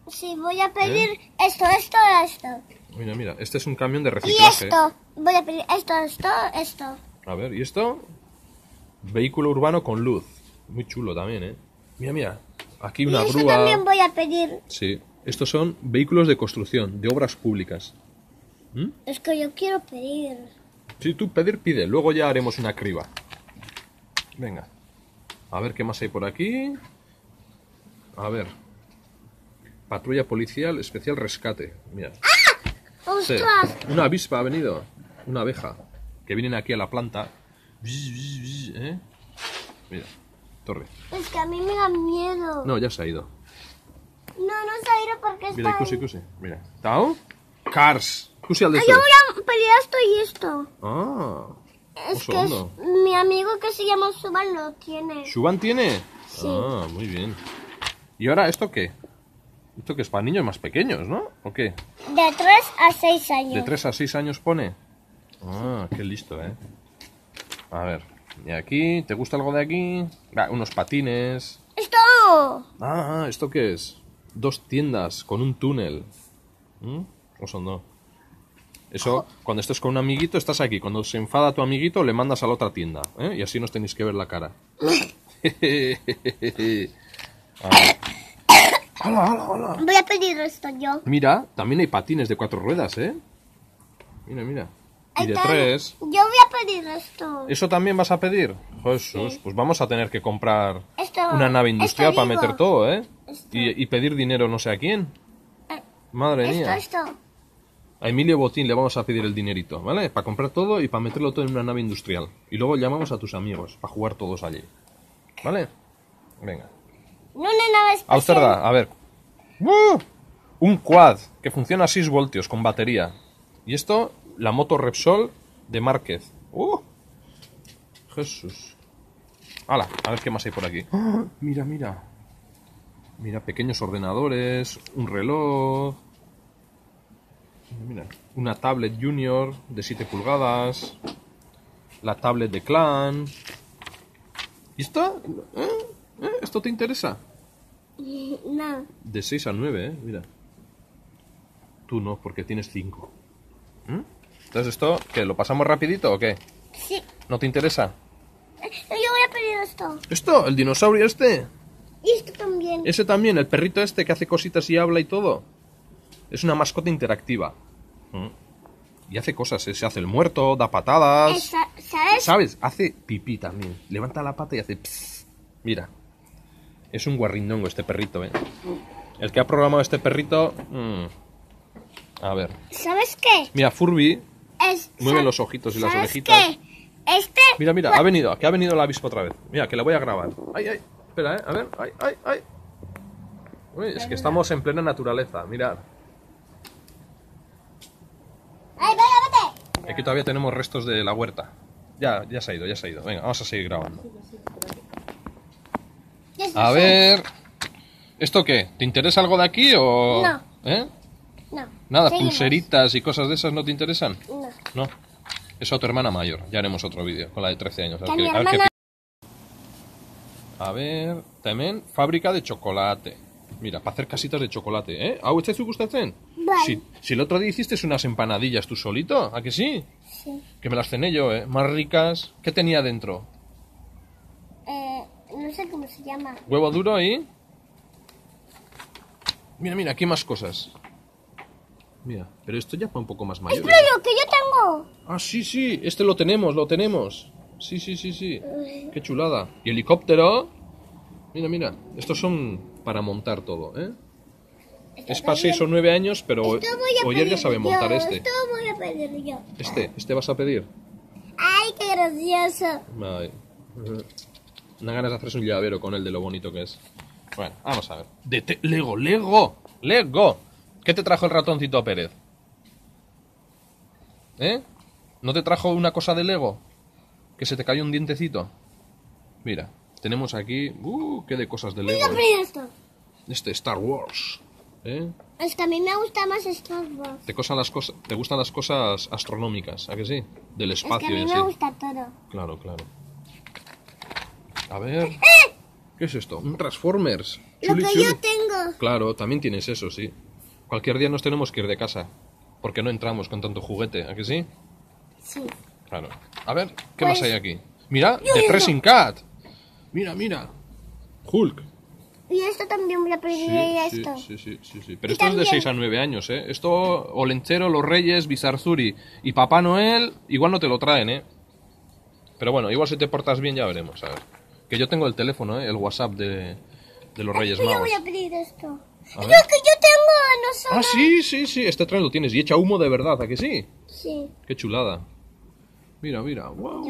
Sí, voy a pedir ¿Eh? esto, esto, esto. Mira, mira, este es un camión de Y reciclaje. esto. Voy a pedir esto, esto, esto. A ver, ¿y esto? Vehículo urbano con luz. Muy chulo también, ¿eh? Mira, mira, aquí una y grúa. también voy a pedir. Sí, estos son vehículos de construcción, de obras públicas. ¿Mm? Es que yo quiero pedir. Si tú pedir, pide. Luego ya haremos una criba. Venga. A ver qué más hay por aquí. A ver. Patrulla policial especial rescate. Mira. Sí. ¡Ostras! Una avispa ha venido. Una abeja. Que vienen aquí a la planta. ¿eh? Mira. Torre. Es que a mí me da miedo. No, ya se ha ido. No, no se ha ido porque Mira, ahí. cusi. Mira. ¿Tao? Cars. Cusi al de Ah, yo voy a pedir esto y esto. Ah. Es que es- mi amigo que se llama Suban lo tiene. ¿Shuban tiene? Sí. Ah, muy bien. ¿Y ahora esto qué? Esto que es para niños más pequeños, ¿no? ¿O qué? De 3 a 6 años. ¿De 3 a 6 años pone? Ah, qué listo, ¿eh? A ver. ¿Y aquí? ¿Te gusta algo de aquí? Va, unos patines. ¡Esto! Ah, ¿esto qué es? Dos tiendas con un túnel. ¿Mm? ¿O son no? Eso, cuando estés con un amiguito, estás aquí. Cuando se enfada tu amiguito, le mandas a la otra tienda. ¿eh? Y así nos tenéis que ver la cara. *laughs* ¡Hala, hala, hala! Voy a pedir esto yo. Mira, también hay patines de cuatro ruedas, ¿eh? Mira, mira. Y de tres. Yo voy a pedir esto. ¿Eso también vas a pedir? Jesús, pues vamos a tener que comprar Esto. una nave industrial para digo. meter todo, ¿eh? Y, y pedir dinero no sé a quién. Eh, Madre Esto, mía. esto. A Emilio Botín le vamos a pedir el dinerito, ¿vale? Para comprar todo y para meterlo todo en una nave industrial. Y luego llamamos a tus amigos para jugar todos allí. ¿Vale? Venga. No nave espacial. Austerda, a ver. ¡Uh! Un quad que funciona a 6 voltios con batería. Y esto, la moto Repsol de Márquez. ¡Uh! Jesús. Hala, a ver qué más hay por aquí. ¡Ah! *gasps* Mira, mira. Mira, pequeños ordenadores, un reloj. Mira, una tablet junior de 7 pulgadas. La tablet de clan. ¿Y esto? ¿Eh? ¿Eh? ¿Esto te interesa? *laughs* No. De 6 a 9, ¿eh? Mira. Tú no, porque tienes 5. Entonces esto, ¿qué? ¿Lo pasamos rapidito o qué? Sí. ¿No te interesa? Yo voy a pedir esto. ¿Esto? ¿El dinosaurio este? Y esto también. Ese también, el perrito este que hace cositas y habla y todo. Es una mascota interactiva. ¿Mm? Y hace cosas, ¿eh? se hace el muerto, da patadas. Esa- ¿Sabes? ¿Sabes? Hace pipí también. Levanta la pata y hace... pss. Mira. Es un guarrindongo este perrito, ¿eh? El que ha programado este perrito... mm. A ver. ¿Sabes qué? Mira, Furby Es, Mueve los ojitos y las ¿sabes orejitas. qué? Este. Mira, mira, ha venido, que ha venido la avispa otra vez. Mira, que la voy a grabar. Ay, ay, espera, eh, a ver, ay, ay, ay. Uy, es que estamos en plena naturaleza, mirad. ¡Ay, vaya, vete! Aquí todavía tenemos restos de la huerta. Ya, ya se ha ido, ya se ha ido. Venga, vamos a seguir grabando. A ver. ¿Esto qué? ¿Te interesa algo de aquí o.? No. ¿Eh? Nada, Seguimos. pulseritas y cosas de esas no te interesan. No. No. Es a tu hermana mayor. Ya haremos otro vídeo con la de 13 años. A ver a hermana- A también fábrica de chocolate. Mira, para hacer casitas de chocolate, ¿eh? ¿A usted te gustatzen? Vale. Si, si el otro día hiciste unas empanadillas tú solito, ¿a que sí? Sí. Que me las cené yo, ¿eh? Más ricas. ¿Qué tenía dentro? Eh, no sé cómo se llama. Huevo duro ahí. Mira, mira, aquí hay más cosas. Mira, pero esto ya para un poco más mayor. Espera, lo que yo tengo. Ah, sí, sí, este lo tenemos, lo tenemos. Sí, sí, sí, sí. Qué chulada. Y helicóptero. Mira, mira, estos son para montar todo, ¿eh? Es para 6 o 9 años, pero Oyer ya sabe yo, montar este. Esto voy a pedir yo. Este, este vas a pedir. ¡Ay, qué gracioso! Ay. Una ganas de hacerse un llavero con él de lo bonito que es. Bueno, vamos a ver. De Lego, Lego, Lego. ¿Qué te trajo el ratoncito Pérez? ¿Eh? ¿No te trajo una cosa de Lego? ¿Que se te cayó un dientecito? Mira, tenemos aquí... ¡Uh! ¡Qué de cosas de a Lego! pedir esto. Este Star Wars. ¿Eh? Es que a mí me gusta más Star Wars. ¿Te, cosan las cosas, ¿Te gustan las cosas astronómicas? ¿A que sí? Del Es que espacio a mí me sí. gusta todo. Claro, claro. A ver... *laughs* ¿Qué es esto? Un Transformers. Lo Chuli, que chuli. yo tengo. Claro, también tienes eso, sí. Cualquier día nos tenemos que ir de casa. Porque no entramos con tanto juguete, ¿a que sí? Sí. Claro. A ver, ¿qué Pues- más hay aquí? Mira, Yo de digo- Pressing Cat. Mira, mira. Hulk. Y esto también voy a pedir Sí, esto. sí, sí, sí, sí. Pero Y esto es de también- 6 a 9 años, ¿eh? Esto, Olenchero, los Reyes, Bizarzuri y Papá Noel, igual no te lo traen, ¿eh? Pero bueno, igual si te portas bien ya veremos, a ver. Que yo tengo el teléfono, ¿eh? El WhatsApp de, de los Reyes Yo Magos. voy a pedir esto. Lo ver. que yo tengo no son. Ah, sí, sí, sí, este tren lo tienes y echa humo de verdad, ¿a que sí? Sí. Qué chulada. Mira, mira, wow.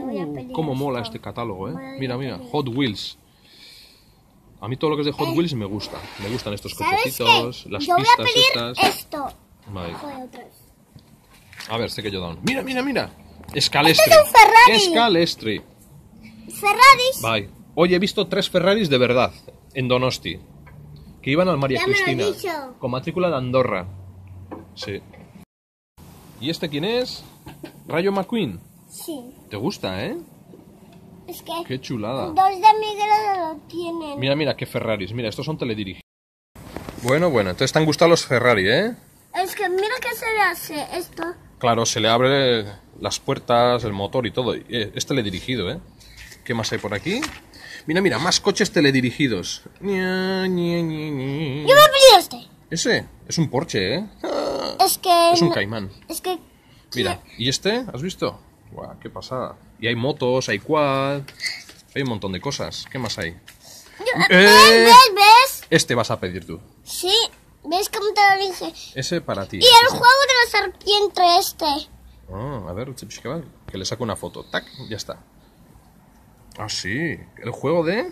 Cómo esto. mola este catálogo, ¿eh? Mira, mira. Hot Wheels. A mí todo lo que es de Hot. Wheels me gusta. Me gustan estos ¿Sabes cochecitos, las Yo voy a pistas pedir estas. esto. Vale. A ver, sé que yo down. Mira, mira, mira. Scalestri. Este es un Ferrari. Scalestri. Ferraris. Bye. Hoy he visto tres Ferraris de verdad en Donosti. Que iban al María Ya me lo he Cristina. dicho. Con matrícula de Andorra. Sí. ¿Y este quién es? Rayo McQueen. Sí. ¿Te gusta, eh? Es que Qué chulada. dos de Miguel lo tienen. Mira, mira, qué Ferraris. Mira, estos son teledirigidos. Bueno, bueno, entonces te han gustado los Ferrari, ¿eh? Es que mira qué se le hace esto. Claro, se le abre las puertas, el motor y todo. Eh, Es teledirigido, ¿eh? ¿Qué más hay por aquí? Mira, mira, más coches teledirigidos. Ña, ña. Yo voy a pedir este. Ese es un Porsche, ¿eh? Es que. Es un no- caimán. Es que. Mira, ¿y este? ¿Has visto? Guau, qué pasada. Y hay motos, hay quad, hay un montón de cosas. ¿Qué más hay? Yo- Eh. ¿Ves? ¿Ves? ¿Ves? Este vas a pedir tú. Sí. ¿Ves cómo te lo dije? Ese para ti. Y el juego de la serpiente este. Ah, a ver, que le saco una foto. Tac, ya está. Ah, sí. El juego de...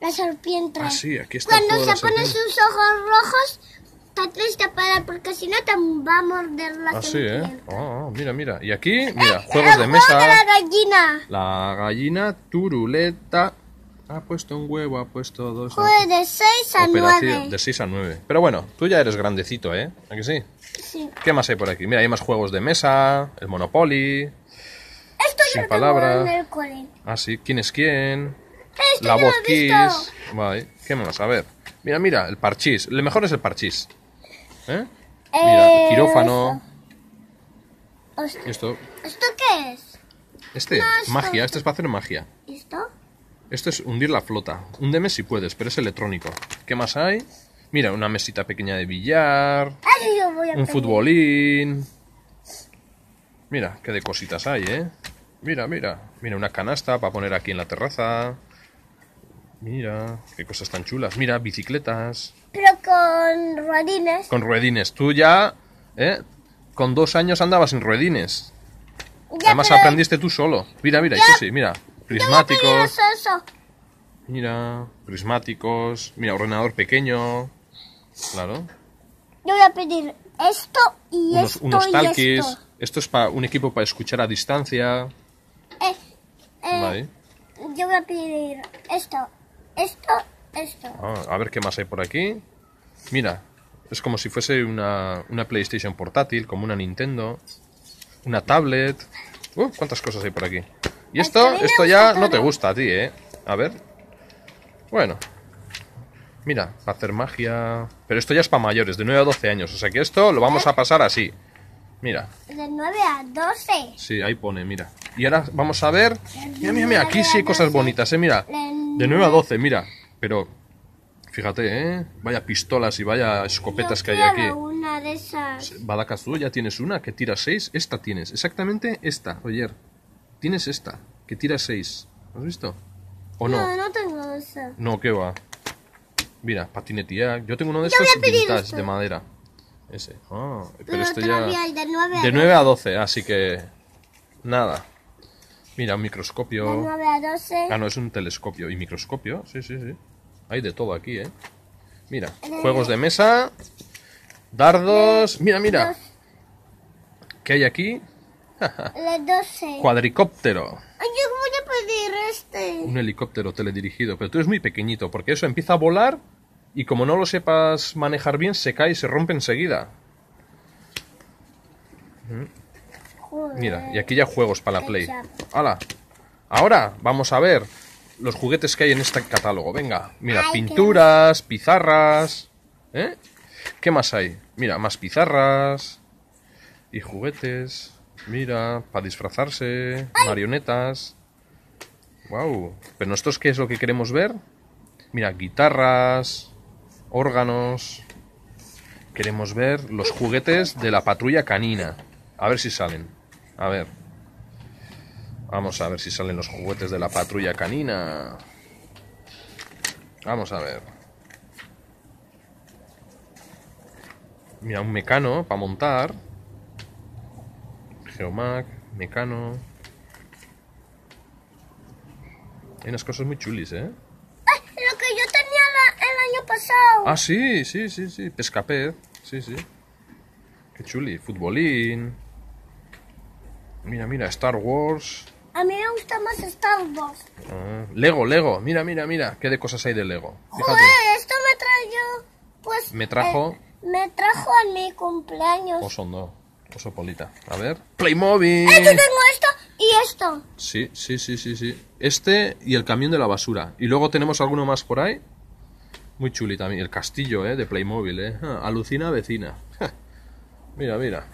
La serpiente. Ah, sí, aquí está el Cuando juego de se pone serpiente. sus ojos rojos, está triste para porque si no te va a morder la Ah, sí, ¿eh? serpiente. Ah, ah, mira, mira. Y aquí, mira, El juegos de juego mesa. de la gallina. La gallina turuleta ha puesto un huevo, ha puesto dos. ha Juego de 6 a Operación 9. de 6 a 9. Pero bueno, tú ya eres grandecito, ¿eh? ¿A que sí? Sí. ¿Qué más hay por aquí? Mira, hay más juegos de mesa, el Monopoly. Esto Sin yo lo palabra. en el cole. Ah, sí, ¿quién es quién? Esto La lo voz. Kiss. Vale, ¿qué más? A ver. Mira, mira, el parchís. El mejor es el parchís. ¿Eh? Mira, Eh, quirófano. Esto. ¿Esto qué es? Este, No, esto- magia. Este es para hacer magia. ¿Esto? Esto es hundir la flota. Húndeme si puedes, pero es electrónico. ¿Qué más hay? Mira, una mesita pequeña de billar. Yo voy a Un pedir. futbolín. Mira, qué de cositas hay, ¿eh? Mira, mira. Mira, una canasta para poner aquí en la terraza. Mira, qué cosas tan chulas. Mira, bicicletas. Pero con ruedines. Con ruedines. Tú ya, ¿eh? Con dos años andabas en ruedines. Ya, Además pero aprendiste tú solo. Mira, mira, eso sí, mira. Prismáticos. eso, eso. Mira, prismáticos. Mira, ordenador pequeño. Claro. Yo voy a pedir esto y Unos, esto unos y esto. Esto es para un equipo para escuchar a distancia. Eh, eh, Vale. Yo voy a pedir esto, esto, esto. Ah, a ver qué más hay por aquí. Mira, es como si fuese una, una PlayStation portátil, como una Nintendo, una tablet. Uh, ¿Cuántas cosas hay por aquí? Y esto, esto ya no te gusta a ti, ¿eh? A ver. Bueno. Mira, para hacer magia... Pero esto ya es para mayores, de 9 a 12 años. O sea que esto lo vamos a pasar así. Mira, De 9 a 12. sí, ahí pone, mira. Y ahora vamos a ver... Mira, mira, mira, aquí sí hay cosas bonitas, ¿eh? Mira, de 9 a 12, mira. Pero, fíjate, ¿eh? Vaya pistolas y vaya escopetas Yo que hay aquí. una de esas. Badacas, tú ya tienes una que tira 6. Esta tienes, exactamente esta, oyer. Tienes esta, que tira 6. ¿Has visto? ¿O no? No, no tengo esa. No, ¿qué va? Mira, patinetear. Yo tengo uno de estos vintage esto. de madera. Ese. Ah, pero este ya... de 9 a De 9 a 12, así que... Nada. Mira, un De microscopio. 9 a 12. Ah, no, es un telescopio. ¿Y microscopio? Sí, sí, sí. Hay de todo aquí, ¿eh? Mira, juegos de mesa, dardos... Mira, mira. ¿Qué hay aquí? *laughs* De 12. Cuadricóptero. Ay, yo voy a pedir este. Un helicóptero teledirigido. Pero tú eres muy pequeñito, porque eso empieza a volar y como no lo sepas manejar bien, se cae y se rompe enseguida. Mira, y aquí ya juegos para la Play. ¡Hala! Ahora vamos a ver los juguetes que hay en este catálogo. Venga, mira, pinturas, pizarras. ¿Eh? ¿Qué más hay? Mira, más pizarras y juguetes. Mira, para disfrazarse, marionetas. Wow. Pero nosotros qué es lo que queremos ver? Mira, guitarras, órganos. Queremos ver los juguetes de la patrulla canina. A ver si salen. A ver. Vamos a ver si salen los juguetes de la patrulla canina. Vamos a ver. Mira, un mecano para montar. Geomac, mecano. Hay unas cosas muy chulis, ¿eh? Ay, lo que yo tenía la- el año pasado. Ah, sí, sí, sí, sí. Pescapez. Sí, sí. Qué chuli. Futbolín. Mira, mira, Star Wars. A mí me gusta más Star Wars. Ah, Lego, Lego. Mira, mira, mira. Qué de cosas hay de Lego. Fíjate. Joder, esto me trajo, pues... Me trajo- eh, me trajo en mi cumpleaños. Oso no. Oso polita. A ver. Playmobil. Eh, yo tengo esto y esto. Sí, sí, sí, sí, sí. Este y el camión de la basura. Y luego tenemos alguno más por ahí. Muy chuli también. El castillo, ¿eh? De Playmobil, ¿eh? Ah, alucina vecina. Mira, mira.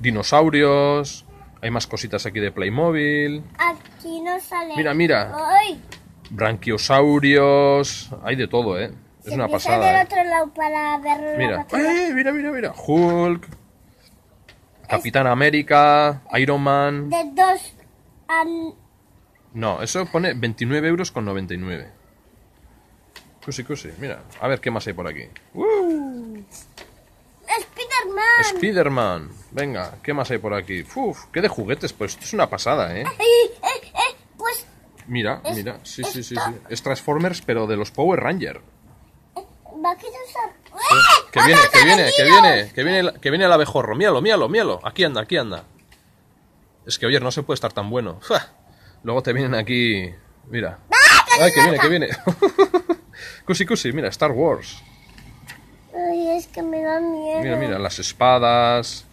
Dinosaurios. Hay más cositas aquí de Playmobil. Aquí no sale. Mira, mira. Ay, Branquiosaurios. Hay de todo, ¿eh? Es se una pasada. del ¿eh? otro lado para ver la Mira. ¡Eh! Mira, mira, mira. Hulk. Capitán América. Iron Man. De dos. No, eso pone 29 euros con 99. Cusi, cusi. Mira, a ver qué más hay por aquí. Spider-Man. Spiderman. Venga, ¿qué más hay por aquí? Uf, qué de juguetes, pues esto es una pasada, ¿eh? Ay, eh, eh, pues Mira, Es- mira, sí, sí, sí, sí. Es Transformers, pero de los Power Ranger. va a quitar ¡Eh! Que viene, que viene, que viene, que viene, el- que viene el abejorro. Míralo, míralo, míralo. Aquí anda, aquí anda. Es que, oye, no se puede estar tan bueno. Luego te vienen aquí... Mira. Ay, que viene, que viene. *laughs* Cusi, cusi, mira, Star Wars. Ay, es que me da miedo. Mira, mira, las espadas.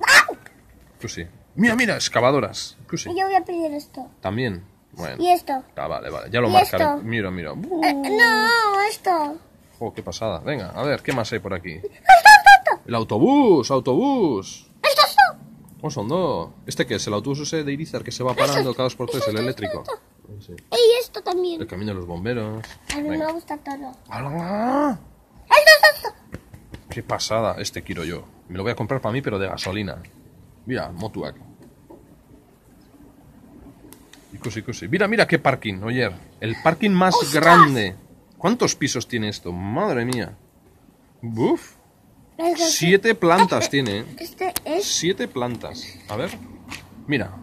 Cusi. Mira, mira, excavadoras. Cusi. Yo voy a pedir esto. También. Bueno. Y esto. Ah, vale, vale. Ya lo ¿Y marcaré. esto? Mira, mira. Eh, no, esto. oh, qué pasada. Venga, a ver, ¿qué más hay por aquí? El autobús, autobús. Esto, esto. ¿Cómo son dos? ¿Este qué es? ¿El autobús ese de Irizar que se va parando cada dos por tres, el eléctrico? Sí. Y esto también. El camión de los bomberos. A mí Venga. me gusta todo. ¡Hala! Esto, esto, esto. ¡Qué pasada! Este quiero yo. Me lo voy a comprar para mí, pero de gasolina. Mira, Motuac. Y cusi, cusi. Mira, mira qué parking, oyer. El parking más ¡Ostras! grande. ¿Cuántos pisos tiene esto? Madre mía. Buf. Siete plantas tiene. ¿eh? Este es. Siete plantas. A ver. Mira.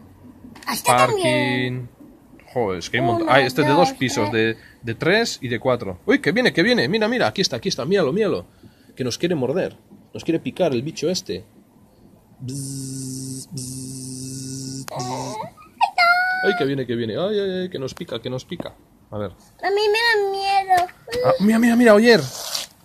Este también. Joder, es que hay un montón. Ah, este es de dos pisos, tres. de, de tres y de cuatro. Uy, que viene, que viene. Mira, mira, aquí está, aquí está. Míralo, míralo. Que nos quiere morder. Nos quiere picar el bicho este. Bzz, bzz, bzz. Ay, que viene, que viene. Ay, ay, ay, que nos pica, que nos pica. A ver. A mí me da miedo. Ah, mira, mira, mira, oyer.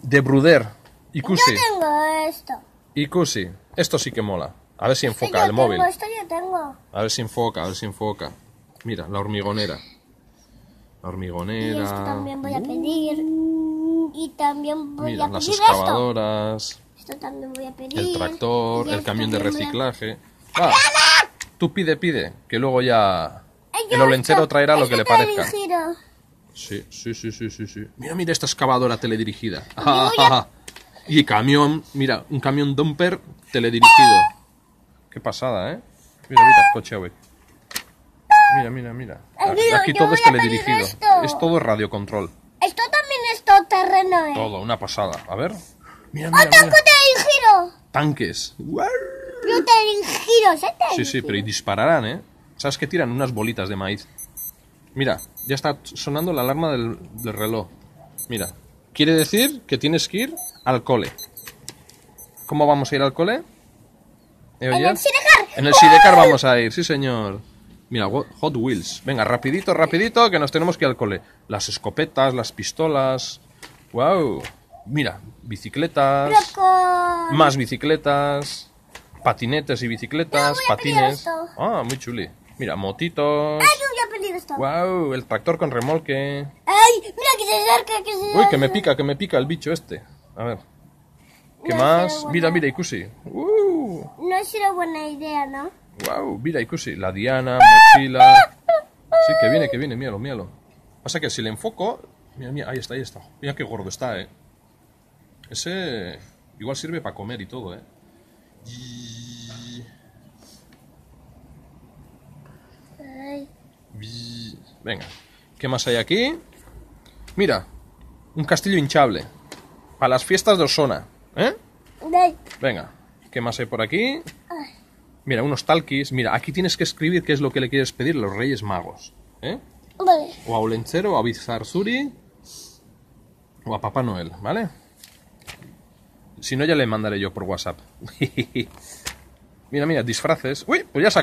De Bruder. Y Yo Cusi. tengo esto. Y Cusi. Esto sí que mola. A ver si enfoca yo el móvil. Esto yo tengo. A ver si enfoca, a ver si enfoca. Mira, la hormigonera. La Y hormigonera. esto también voy a pedir. Y también voy Mira, a las pedir esto. excavadoras, Esto también voy a pedir. el tractor, Y el camión de voy a- reciclaje. Va, tú pide, pide, que luego ya el olenchero traerá lo que le parezca. Sí, sí, sí, sí, sí, sí. Mira, mira esta excavadora teledirigida. voy a- *laughs* Y camión, mira, un camión dumper teledirigido. Qué pasada, ¿eh? Mira, mira, coche güey. Mira, mira, mira. Aquí todo es teledirigido. esto. Es todo radiocontrol. Esto también es todo terreno, ¿eh? Todo, una pasada. A ver. Mira, mira, ¡Otro mira. que te giro! Tanques. Yo te giro, ¿se te Sí, sí, pero y dispararán, ¿eh? ¿Sabes que tiran unas bolitas de maíz? Mira, ya está sonando la alarma del, del reloj. Mira, quiere decir que tienes que ir al cole. ¿Cómo vamos a ir al cole? ¿Eh, En el Sidecar. En el Sidecar vamos a ir, sí señor. Mira, Hot Wheels. Venga, rapidito, rapidito, que nos tenemos que ir al cole. Las escopetas, las pistolas. ¡Wow! Mira, bicicletas. Con... Más bicicletas. Patinetes y bicicletas. Patines. Ah, muy chuli. Mira, motitos. Ay, yo voy a pedir esto. ¡Wow! El tractor con remolque. Ay, mira que se acerca, que se acerca. Uy, que me pica, que me pica el bicho este. A ver. ¿Qué No más? será Mira, mira, Ikusi. Uh, No ha sido buena idea, ¿no? Wow, mira, Ikusi. La Diana, mochila. Sí, que viene, que viene, míralo, míralo. Pasa que si le enfoco. Mira, mira, ahí está, ahí está. Mira qué gordo está, eh. Ese. Igual sirve para comer y todo, eh. Venga. ¿Qué más hay aquí? Mira, un castillo hinchable. Para las fiestas de Osona, ¿eh? Venga, ¿qué más hay por aquí? Mira, unos talquis. Mira, aquí tienes que escribir qué es lo que le quieres pedir a los Reyes Magos. ¿eh? Vale. O a Olenchero, o a Bizarzuri, o a Papá Noel, ¿vale? Si no, ya le mandaré yo por WhatsApp. *laughs* mira, mira, disfraces. Uy, pues ya saca.